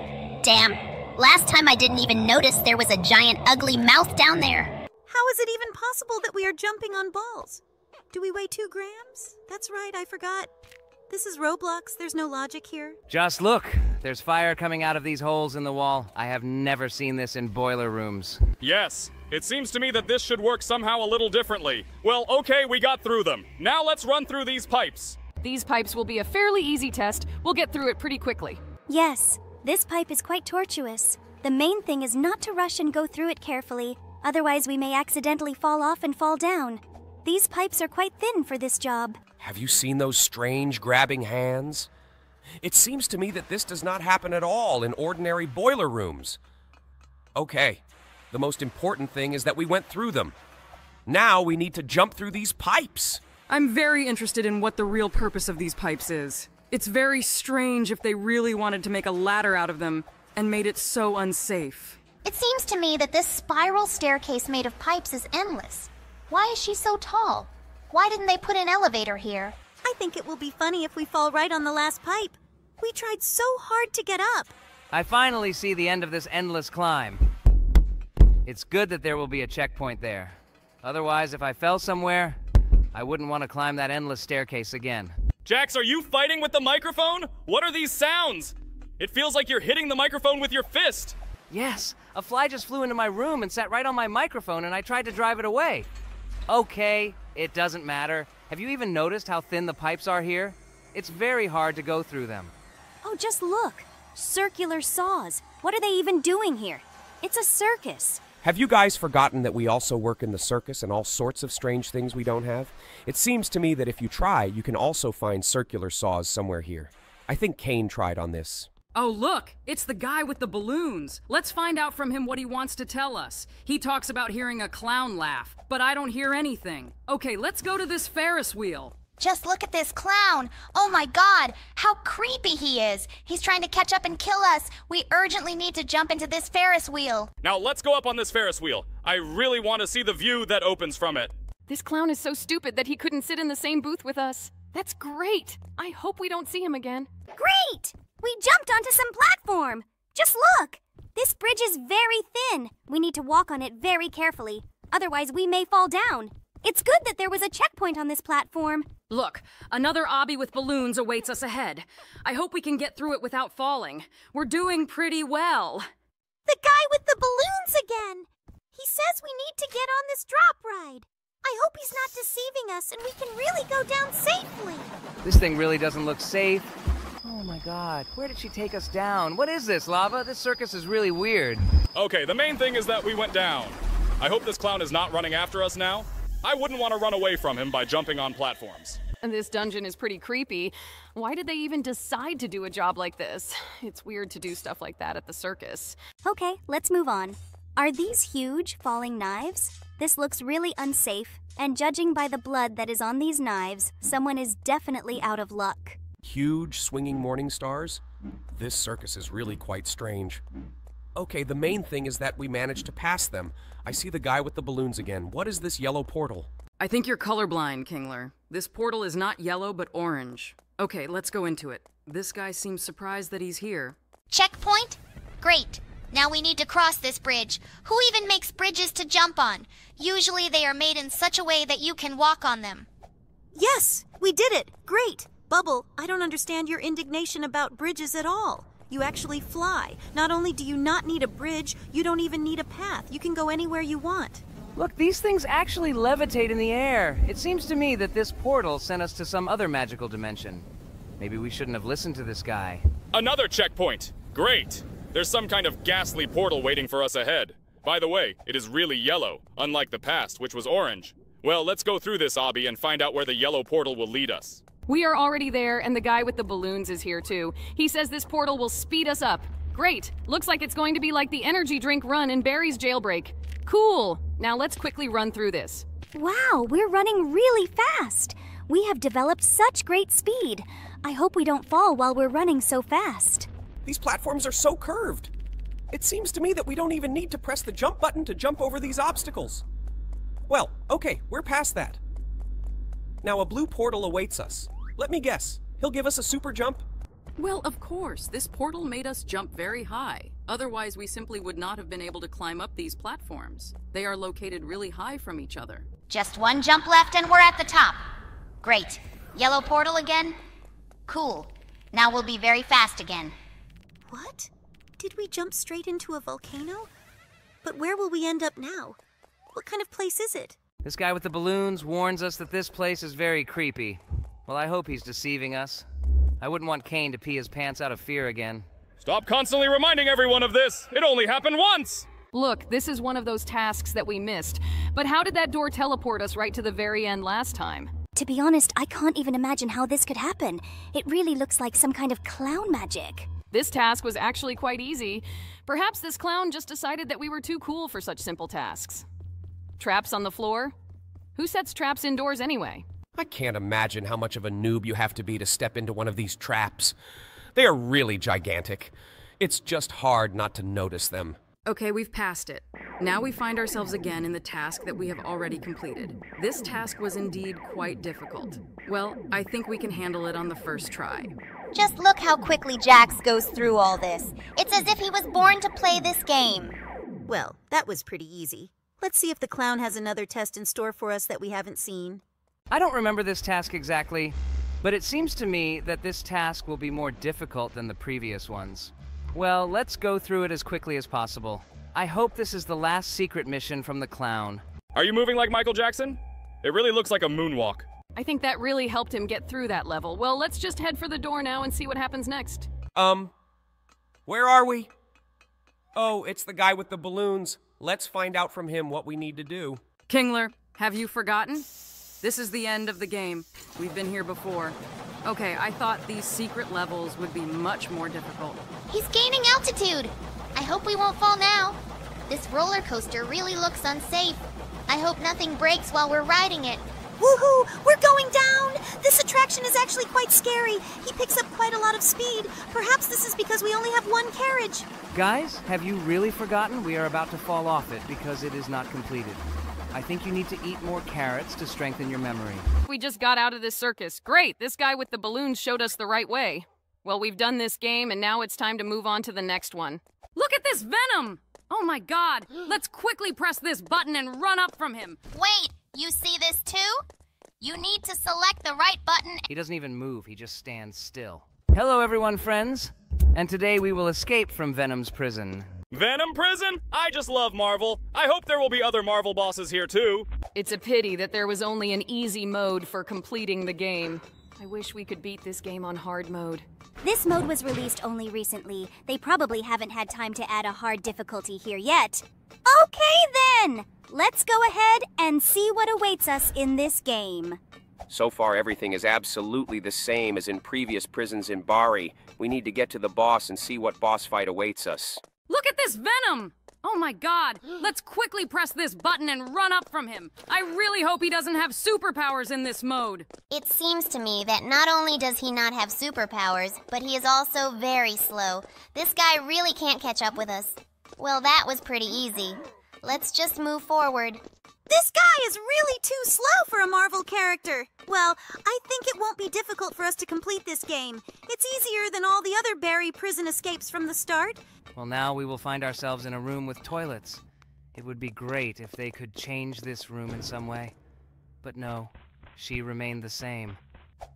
Damn. Last time I didn't even notice there was a giant ugly mouth down there. How is it even possible that we are jumping on balls? Do we weigh two grams? That's right, I forgot. This is Roblox. There's no logic here. Just look. There's fire coming out of these holes in the wall. I have never seen this in boiler rooms. Yes, it seems to me that this should work somehow a little differently. Well, okay, we got through them. Now let's run through these pipes. These pipes will be a fairly easy test. We'll get through it pretty quickly. Yes, this pipe is quite tortuous. The main thing is not to rush and go through it carefully, otherwise, we may accidentally fall off and fall down. These pipes are quite thin for this job. Have you seen those strange grabbing hands? It seems to me that this does not happen at all in ordinary boiler rooms. Okay, the most important thing is that we went through them. Now we need to jump through these pipes. I'm very interested in what the real purpose of these pipes is. It's very strange if they really wanted to make a ladder out of them and made it so unsafe. It seems to me that this spiral staircase made of pipes is endless. Why is she so tall? Why didn't they put an elevator here? I think it will be funny if we fall right on the last pipe. We tried so hard to get up. I finally see the end of this endless climb. It's good that there will be a checkpoint there. Otherwise, if I fell somewhere, I wouldn't want to climb that endless staircase again. Jax, are you fighting with the microphone? What are these sounds? It feels like you're hitting the microphone with your fist. Yes, a fly just flew into my room and sat right on my microphone, and I tried to drive it away. Okay, it doesn't matter. Have you even noticed how thin the pipes are here? It's very hard to go through them. Oh, just look. Circular saws. What are they even doing here? It's a circus. Have you guys forgotten that we also work in the circus and all sorts of strange things we don't have? It seems to me that if you try, you can also find circular saws somewhere here. I think Caine tried on this. Oh, look, it's the guy with the balloons. Let's find out from him what he wants to tell us. He talks about hearing a clown laugh, but I don't hear anything. Okay, let's go to this Ferris wheel. Just look at this clown. Oh my god, how creepy he is. He's trying to catch up and kill us. We urgently need to jump into this Ferris wheel. Now let's go up on this Ferris wheel. I really want to see the view that opens from it. This clown is so stupid that he couldn't sit in the same booth with us. That's great. I hope we don't see him again. Great! We jumped onto some platform. Just look. This bridge is very thin. We need to walk on it very carefully. Otherwise, we may fall down. It's good that there was a checkpoint on this platform. Look, another obby with balloons awaits us ahead. I hope we can get through it without falling. We're doing pretty well. The guy with the balloons again! He says we need to get on this drop ride. I hope he's not deceiving us and we can really go down safely. This thing really doesn't look safe. Oh my god, where did she take us down? What is this, Lava? This circus is really weird. Okay, the main thing is that we went down. I hope this clown is not running after us now. I wouldn't want to run away from him by jumping on platforms. This dungeon is pretty creepy. Why did they even decide to do a job like this? It's weird to do stuff like that at the circus. Okay, let's move on. Are these huge falling knives? This looks really unsafe, and judging by the blood that is on these knives, someone is definitely out of luck. Huge swinging morning stars? This circus is really quite strange. Okay, the main thing is that we managed to pass them. I see the guy with the balloons again. What is this yellow portal? I think you're colorblind, Kinger. This portal is not yellow, but orange. Okay, let's go into it. This guy seems surprised that he's here. Checkpoint? Great. Now we need to cross this bridge. Who even makes bridges to jump on? Usually they are made in such a way that you can walk on them. Yes, we did it. Great. Bubble, I don't understand your indignation about bridges at all. You actually fly. Not only do you not need a bridge, you don't even need a path. You can go anywhere you want. Look, these things actually levitate in the air. It seems to me that this portal sent us to some other magical dimension. Maybe we shouldn't have listened to this guy. Another checkpoint! Great! There's some kind of ghastly portal waiting for us ahead. By the way, it is really yellow, unlike the past, which was orange. Well, let's go through this obby and find out where the yellow portal will lead us. We are already there, and the guy with the balloons is here too. He says this portal will speed us up. Great. Looks like it's going to be like the energy drink run in Barry's jailbreak. Cool. Now let's quickly run through this. Wow, we're running really fast. We have developed such great speed. I hope we don't fall while we're running so fast. These platforms are so curved. It seems to me that we don't even need to press the jump button to jump over these obstacles. Well, okay, we're past that. Now a blue portal awaits us. Let me guess, he'll give us a super jump? Well, of course. This portal made us jump very high. Otherwise, we simply would not have been able to climb up these platforms. They are located really high from each other. Just one jump left and we're at the top. Great. Yellow portal again? Cool. Now we'll be very fast again. What? Did we jump straight into a volcano? But where will we end up now? What kind of place is it? This guy with the balloons warns us that this place is very creepy. Well, I hope he's deceiving us. I wouldn't want Caine to pee his pants out of fear again. Stop constantly reminding everyone of this! It only happened once! Look, this is one of those tasks that we missed. But how did that door teleport us right to the very end last time? To be honest, I can't even imagine how this could happen. It really looks like some kind of clown magic. This task was actually quite easy. Perhaps this clown just decided that we were too cool for such simple tasks. Traps on the floor? Who sets traps indoors anyway? I can't imagine how much of a noob you have to be to step into one of these traps. They are really gigantic. It's just hard not to notice them. Okay, we've passed it. Now we find ourselves again in the task that we have already completed. This task was indeed quite difficult. Well, I think we can handle it on the first try. Just look how quickly Jax goes through all this. It's as if he was born to play this game. Well, that was pretty easy. Let's see if the clown has another test in store for us that we haven't seen. I don't remember this task exactly, but it seems to me that this task will be more difficult than the previous ones. Well, let's go through it as quickly as possible. I hope this is the last secret mission from the clown. Are you moving like Michael Jackson? It really looks like a moonwalk. I think that really helped him get through that level. Well, let's just head for the door now and see what happens next. Um, where are we? Oh, it's the guy with the balloons. Let's find out from him what we need to do. Kinger, have you forgotten? This is the end of the game. We've been here before. Okay, I thought these secret levels would be much more difficult. He's gaining altitude. I hope we won't fall now. This roller coaster really looks unsafe. I hope nothing breaks while we're riding it. Woohoo! We're going down! This attraction is actually quite scary. He picks up quite a lot of speed. Perhaps this is because we only have one carriage. Guys, have you really forgotten we are about to fall off it because it is not completed? I think you need to eat more carrots to strengthen your memory. We just got out of this circus. Great, this guy with the balloons showed us the right way. Well, we've done this game, and now it's time to move on to the next one. Look at this venom! Oh my god! Let's quickly press this button and run up from him. Wait, you see this too? You need to select the right button. He doesn't even move, he just stands still. Hello, everyone, friends. And today we will escape from Venom's prison. Venom Prison? I just love Marvel. I hope there will be other Marvel bosses here too. It's a pity that there was only an easy mode for completing the game. I wish we could beat this game on hard mode. This mode was released only recently. They probably haven't had time to add a hard difficulty here yet. Okay then! Let's go ahead and see what awaits us in this game. So far, everything is absolutely the same as in previous prisons in Barry. We need to get to the boss and see what boss fight awaits us. Look at this venom! Oh my god! Let's quickly press this button and run up from him. I really hope he doesn't have superpowers in this mode. It seems to me that not only does he not have superpowers, but he is also very slow. This guy really can't catch up with us. Well, that was pretty easy. Let's just move forward. This guy is really too slow for a Marvel character. Well, I think it won't be difficult for us to complete this game. It's easier than all the other Barry prison escapes from the start. Well, now we will find ourselves in a room with toilets. It would be great if they could change this room in some way. But no, she remained the same.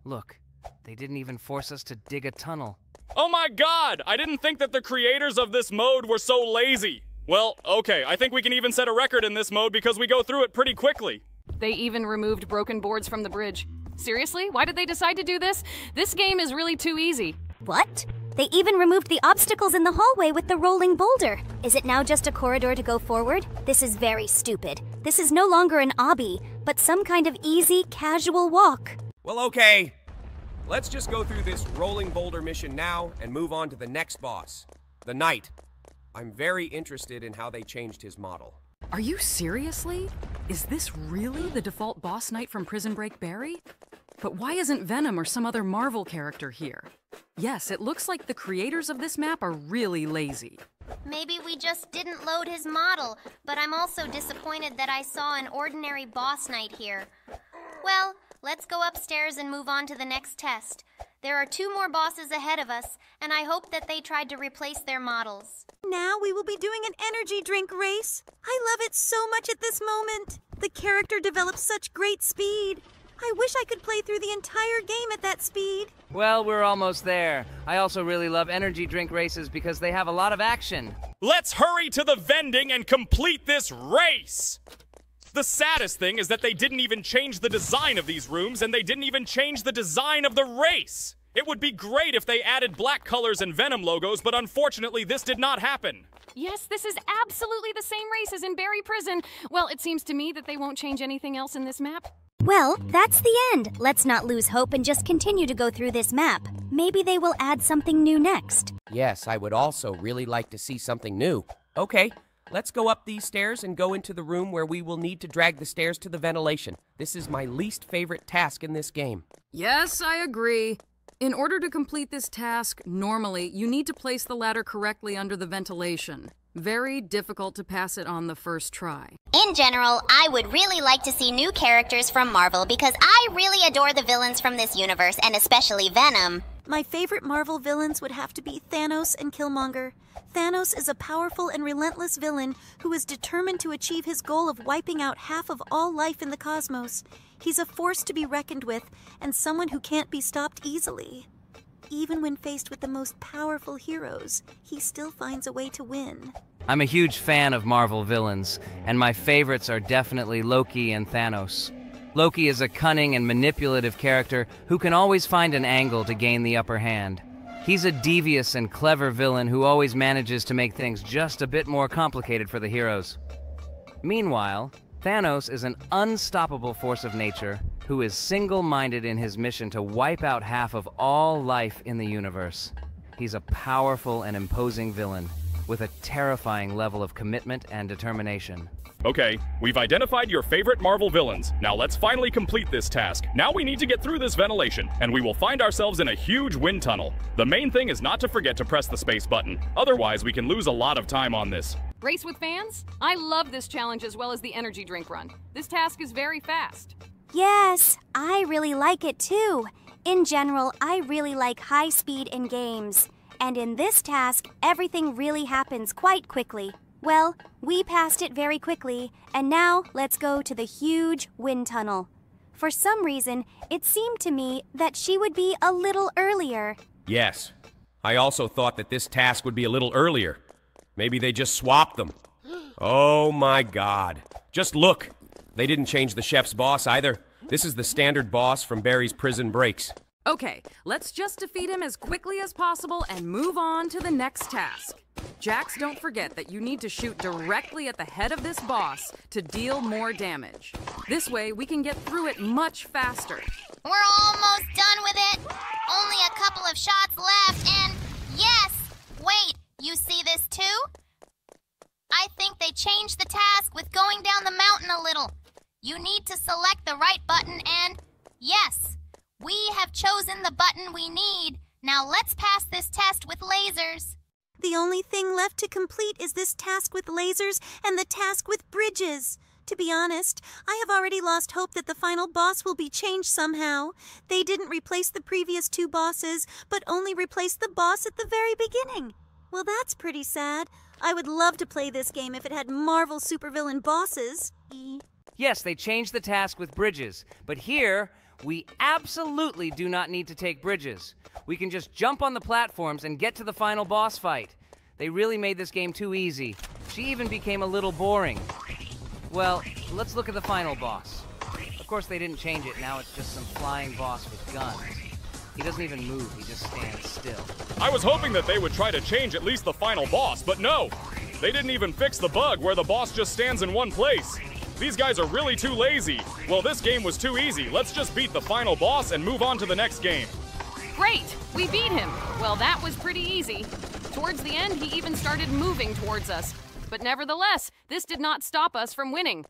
Look, they didn't even force us to dig a tunnel. Oh my god! I didn't think that the creators of this mode were so lazy. Well, okay, I think we can even set a record in this mode because we go through it pretty quickly. They even removed broken boards from the bridge. Seriously? Why did they decide to do this? This game is really too easy. What? They even removed the obstacles in the hallway with the rolling boulder. Is it now just a corridor to go forward? This is very stupid. This is no longer an obby, but some kind of easy, casual walk. Well, okay. Let's just go through this rolling boulder mission now and move on to the next boss, the Knight. I'm very interested in how they changed his model. Are you seriously? Is this really the default boss knight from Prison Break Barry? But why isn't Venom or some other Marvel character here? Yes, it looks like the creators of this map are really lazy. Maybe we just didn't load his model, but I'm also disappointed that I saw an ordinary boss knight here. Well, let's go upstairs and move on to the next test. There are two more bosses ahead of us, and I hope that they tried to replace their models. Now we will be doing an energy drink race. I love it so much at this moment. The character develops such great speed. I wish I could play through the entire game at that speed. Well, we're almost there. I also really love energy drink races because they have a lot of action. Let's hurry to the vending and complete this race! The saddest thing is that they didn't even change the design of these rooms and they didn't even change the design of the race. It would be great if they added black colors and Venom logos, but unfortunately, this did not happen. Yes, this is absolutely the same race as in Barry Prison. Well, it seems to me that they won't change anything else in this map. Well, that's the end. Let's not lose hope and just continue to go through this map. Maybe they will add something new next. Yes, I would also really like to see something new. Okay, let's go up these stairs and go into the room where we will need to drag the stairs to the ventilation. This is my least favorite task in this game. Yes, I agree. In order to complete this task, normally, you need to place the ladder correctly under the ventilation. Very difficult to pass it on the first try. In general, I would really like to see new characters from Marvel because I really adore the villains from this universe, and especially Venom. My favorite Marvel villains would have to be Thanos and Killmonger. Thanos is a powerful and relentless villain who is determined to achieve his goal of wiping out half of all life in the cosmos. He's a force to be reckoned with and someone who can't be stopped easily. Even when faced with the most powerful heroes, he still finds a way to win. I'm a huge fan of Marvel villains, and my favorites are definitely Loki and Thanos. Loki is a cunning and manipulative character who can always find an angle to gain the upper hand. He's a devious and clever villain who always manages to make things just a bit more complicated for the heroes. Meanwhile, Thanos is an unstoppable force of nature who is single minded in his mission to wipe out half of all life in the universe. He's a powerful and imposing villain with a terrifying level of commitment and determination. Okay, we've identified your favorite Marvel villains. Now let's finally complete this task. Now we need to get through this ventilation, and we will find ourselves in a huge wind tunnel. The main thing is not to forget to press the space button. Otherwise, we can lose a lot of time on this. Race with fans? I love this challenge as well as the energy drink run. This task is very fast. Yes, I really like it too. In general, I really like high speed in games. And in this task, everything really happens quite quickly. Well, we passed it very quickly, and now let's go to the huge wind tunnel. For some reason, it seemed to me that she would be a little earlier. Yes. I also thought that this task would be a little earlier. Maybe they just swapped them. Oh my god. Just look. They didn't change the chef's boss either. This is the standard boss from Barry's Prison Breaks. Okay, let's just defeat him as quickly as possible and move on to the next task. Jax, don't forget that you need to shoot directly at the head of this boss to deal more damage. This way, we can get through it much faster. We're almost done with it. Only a couple of shots left, and yes! Wait, you see this too? I think they changed the task with going down the mountain a little. You need to select the right button, and yes, we have chosen the button we need. Now let's pass this test with lasers. The only thing left to complete is this task with lasers and the task with bridges. To be honest, I have already lost hope that the final boss will be changed somehow. They didn't replace the previous two bosses, but only replaced the boss at the very beginning. Well, that's pretty sad. I would love to play this game if it had Marvel supervillain bosses. Yes, they changed the task with bridges, but here, we absolutely do not need to take bridges. We can just jump on the platforms and get to the final boss fight. They really made this game too easy. She even became a little boring. Well, let's look at the final boss. Of course, they didn't change it. Now it's just some flying boss with guns. He doesn't even move, he just stands still. I was hoping that they would try to change at least the final boss, but no! They didn't even fix the bug where the boss just stands in one place. These guys are really too lazy. Well, this game was too easy. Let's just beat the final boss and move on to the next game. Great! We beat him! Well, that was pretty easy. Towards the end, he even started moving towards us. But nevertheless, this did not stop us from winning.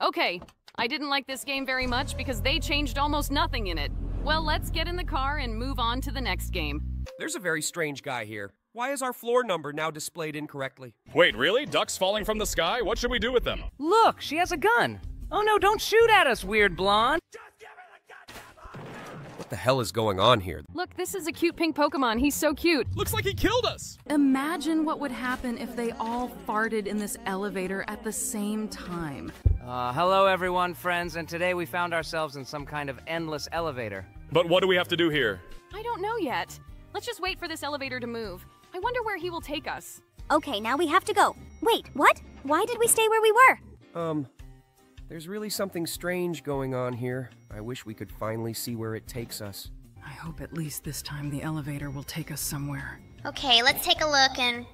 Okay, I didn't like this game very much because they changed almost nothing in it. Well, let's get in the car and move on to the next game. There's a very strange guy here. Why is our floor number now displayed incorrectly? Wait, really? Ducks falling from the sky? What should we do with them? Look, she has a gun. Oh no, don't shoot at us, weird blonde. What the hell is going on here? Look, this is a cute pink Pokemon. He's so cute. Looks like he killed us. Imagine what would happen if they all farted in this elevator at the same time. Uh, hello everyone, friends, and today we found ourselves in some kind of endless elevator. But what do we have to do here? I don't know yet. Let's just wait for this elevator to move. I wonder where he will take us. Okay, now we have to go. Wait, what? Why did we stay where we were? Um, there's really something strange going on here. I wish we could finally see where it takes us. I hope at least this time the elevator will take us somewhere. Okay, let's take a look and.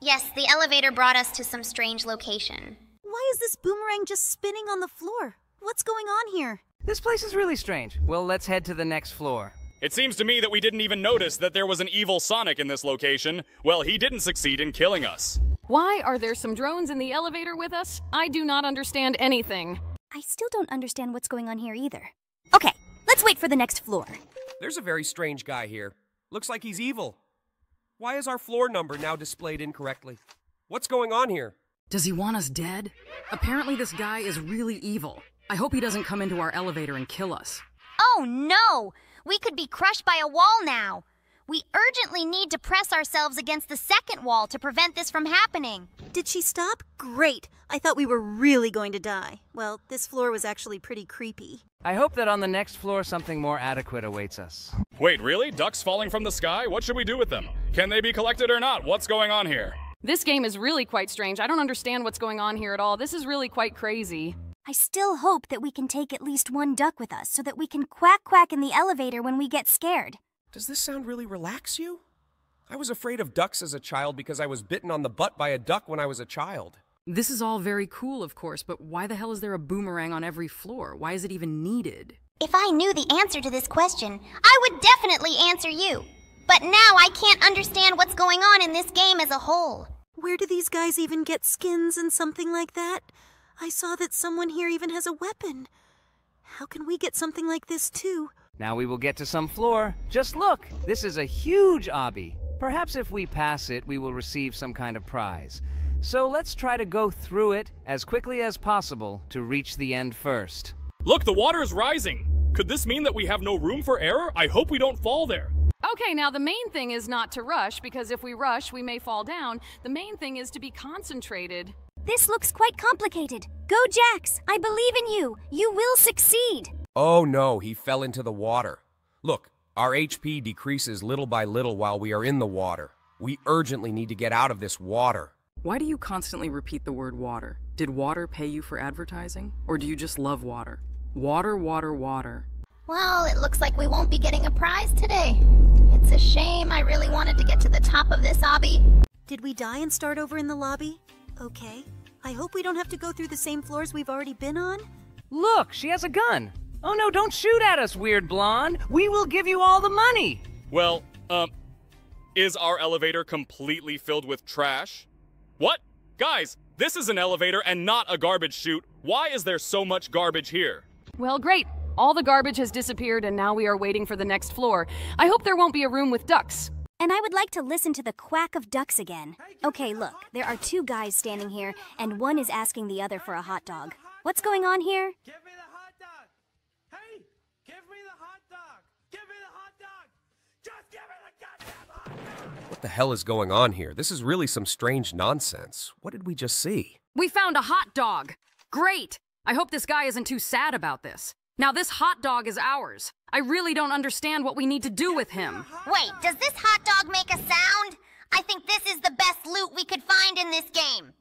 Yes, the elevator brought us to some strange location. Why is this boomerang just spinning on the floor? What's going on here? This place is really strange. Well, let's head to the next floor. It seems to me that we didn't even notice that there was an evil Sonic in this location. Well, he didn't succeed in killing us. Why are there some drones in the elevator with us? I do not understand anything. I still don't understand what's going on here either. Okay, let's wait for the next floor. There's a very strange guy here. Looks like he's evil. Why is our floor number now displayed incorrectly? What's going on here? Does he want us dead? Apparently, this guy is really evil. I hope he doesn't come into our elevator and kill us. Oh no! We could be crushed by a wall now. We urgently need to press ourselves against the second wall to prevent this from happening. Did she stop? Great. I thought we were really going to die. Well, this floor was actually pretty creepy. I hope that on the next floor something more adequate awaits us. Wait, really? Ducks falling from the sky? What should we do with them? Can they be collected or not? What's going on here? This game is really quite strange. I don't understand what's going on here at all. This is really quite crazy. I still hope that we can take at least one duck with us so that we can quack quack in the elevator when we get scared. Does this sound really relax you? I was afraid of ducks as a child because I was bitten on the butt by a duck when I was a child. This is all very cool, of course, but why the hell is there a boomerang on every floor? Why is it even needed? If I knew the answer to this question, I would definitely answer you. But now I can't understand what's going on in this game as a whole. Where do these guys even get skins and something like that? I saw that someone here even has a weapon. How can we get something like this too? Now we will get to some floor. Just look, this is a huge obby. Perhaps if we pass it, we will receive some kind of prize. So let's try to go through it as quickly as possible to reach the end first. Look, the water is rising. Could this mean that we have no room for error? I hope we don't fall there. Okay, now the main thing is not to rush, because if we rush, we may fall down. The main thing is to be concentrated. This looks quite complicated. Go, Jax! I believe in you! You will succeed! Oh no, he fell into the water. Look, our HP decreases little by little while we are in the water. We urgently need to get out of this water. Why do you constantly repeat the word water? Did water pay you for advertising? Or do you just love water? Water, water, water. Well, it looks like we won't be getting a prize today. It's a shame. I really wanted to get to the top of this obby. Did we die and start over in the lobby? Okay. I hope we don't have to go through the same floors we've already been on. Look, she has a gun. Oh no, don't shoot at us, weird blonde. We will give you all the money. Well, um, is our elevator completely filled with trash? What? Guys, this is an elevator and not a garbage chute. Why is there so much garbage here? Well, great. All the garbage has disappeared and now we are waiting for the next floor. I hope there won't be a room with ducks. And I would like to listen to the quack of ducks again. Okay, look, there are two guys standing here, and one is asking the other for a hot dog. What's going on here? Give me the hot dog! Hey! Give me the hot dog! Give me the hot dog! Just give me the goddamn hot dog! What the hell is going on here? This is really some strange nonsense. What did we just see? We found a hot dog! Great! I hope this guy isn't too sad about this. Now, this hot dog is ours. I really don't understand what we need to do with him. Wait, does this hot dog make a sound? I think this is the best loot we could find in this game.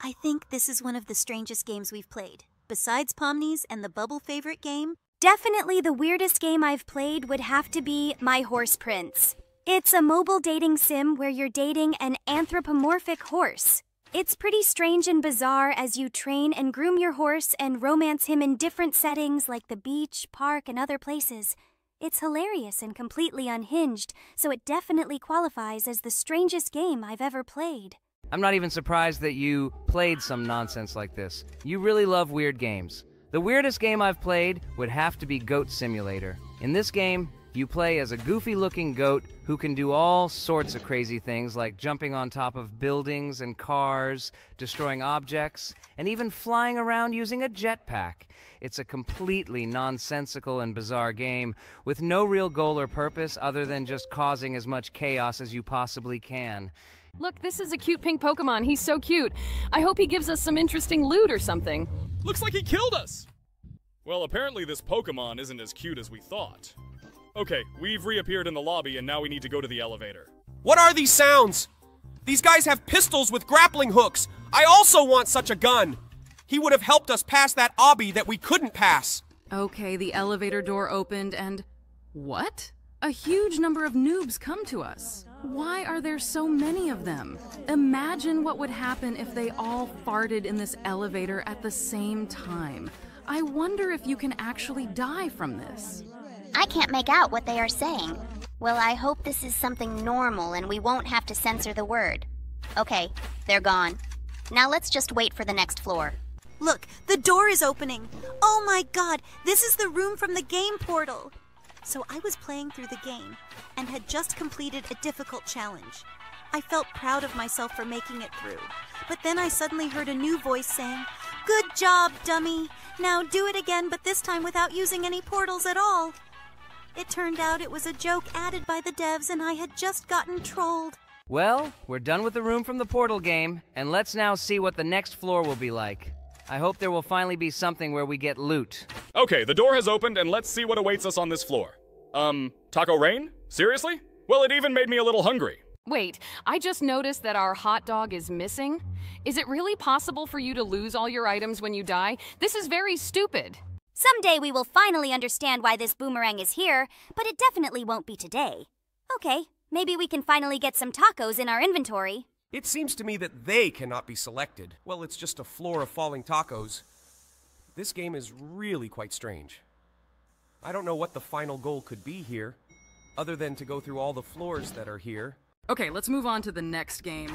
I think this is one of the strangest games we've played. Besides Pomni's and the Bubble favorite game, Definitely the weirdest game I've played would have to be My Horse Prince. It's a mobile dating sim where you're dating an anthropomorphic horse. It's pretty strange and bizarre as you train and groom your horse and romance him in different settings like the beach, park, and other places. It's hilarious and completely unhinged, so it definitely qualifies as the strangest game I've ever played. I'm not even surprised that you played some nonsense like this. You really love weird games. The weirdest game I've played would have to be Goat Simulator. In this game, you play as a goofy looking goat who can do all sorts of crazy things like jumping on top of buildings and cars, destroying objects, and even flying around using a jetpack. It's a completely nonsensical and bizarre game with no real goal or purpose other than just causing as much chaos as you possibly can. Look, this is a cute pink Pokemon. He's so cute. I hope he gives us some interesting loot or something. Looks like he killed us! Well, apparently this Pokemon isn't as cute as we thought. Okay, we've reappeared in the lobby and now we need to go to the elevator. What are these sounds? These guys have pistols with grappling hooks. I also want such a gun. He would have helped us pass that obby that we couldn't pass. Okay, the elevator door opened and. What? A huge number of noobs come to us. Why are there so many of them? Imagine what would happen if they all farted in this elevator at the same time. I wonder if you can actually die from this. I can't make out what they are saying. Well, I hope this is something normal and we won't have to censor the word. Okay, they're gone. Now let's just wait for the next floor. Look, the door is opening. Oh my god, this is the room from the game portal. So I was playing through the game and had just completed a difficult challenge. I felt proud of myself for making it through. But then I suddenly heard a new voice saying, Good job, dummy. Now do it again, but this time without using any portals at all. It turned out it was a joke added by the devs and I had just gotten trolled. Well, we're done with the room from the portal game, and let's now see what the next floor will be like. I hope there will finally be something where we get loot. Okay, the door has opened and let's see what awaits us on this floor. Um, Taco Rain? Seriously? Well, it even made me a little hungry. Wait, I just noticed that our hot dog is missing. Is it really possible for you to lose all your items when you die? This is very stupid. Someday we will finally understand why this boomerang is here, but it definitely won't be today. Okay, maybe we can finally get some tacos in our inventory. It seems to me that they cannot be selected. Well, it's just a floor of falling tacos. This game is really quite strange. I don't know what the final goal could be here, other than to go through all the floors that are here. Okay, let's move on to the next game.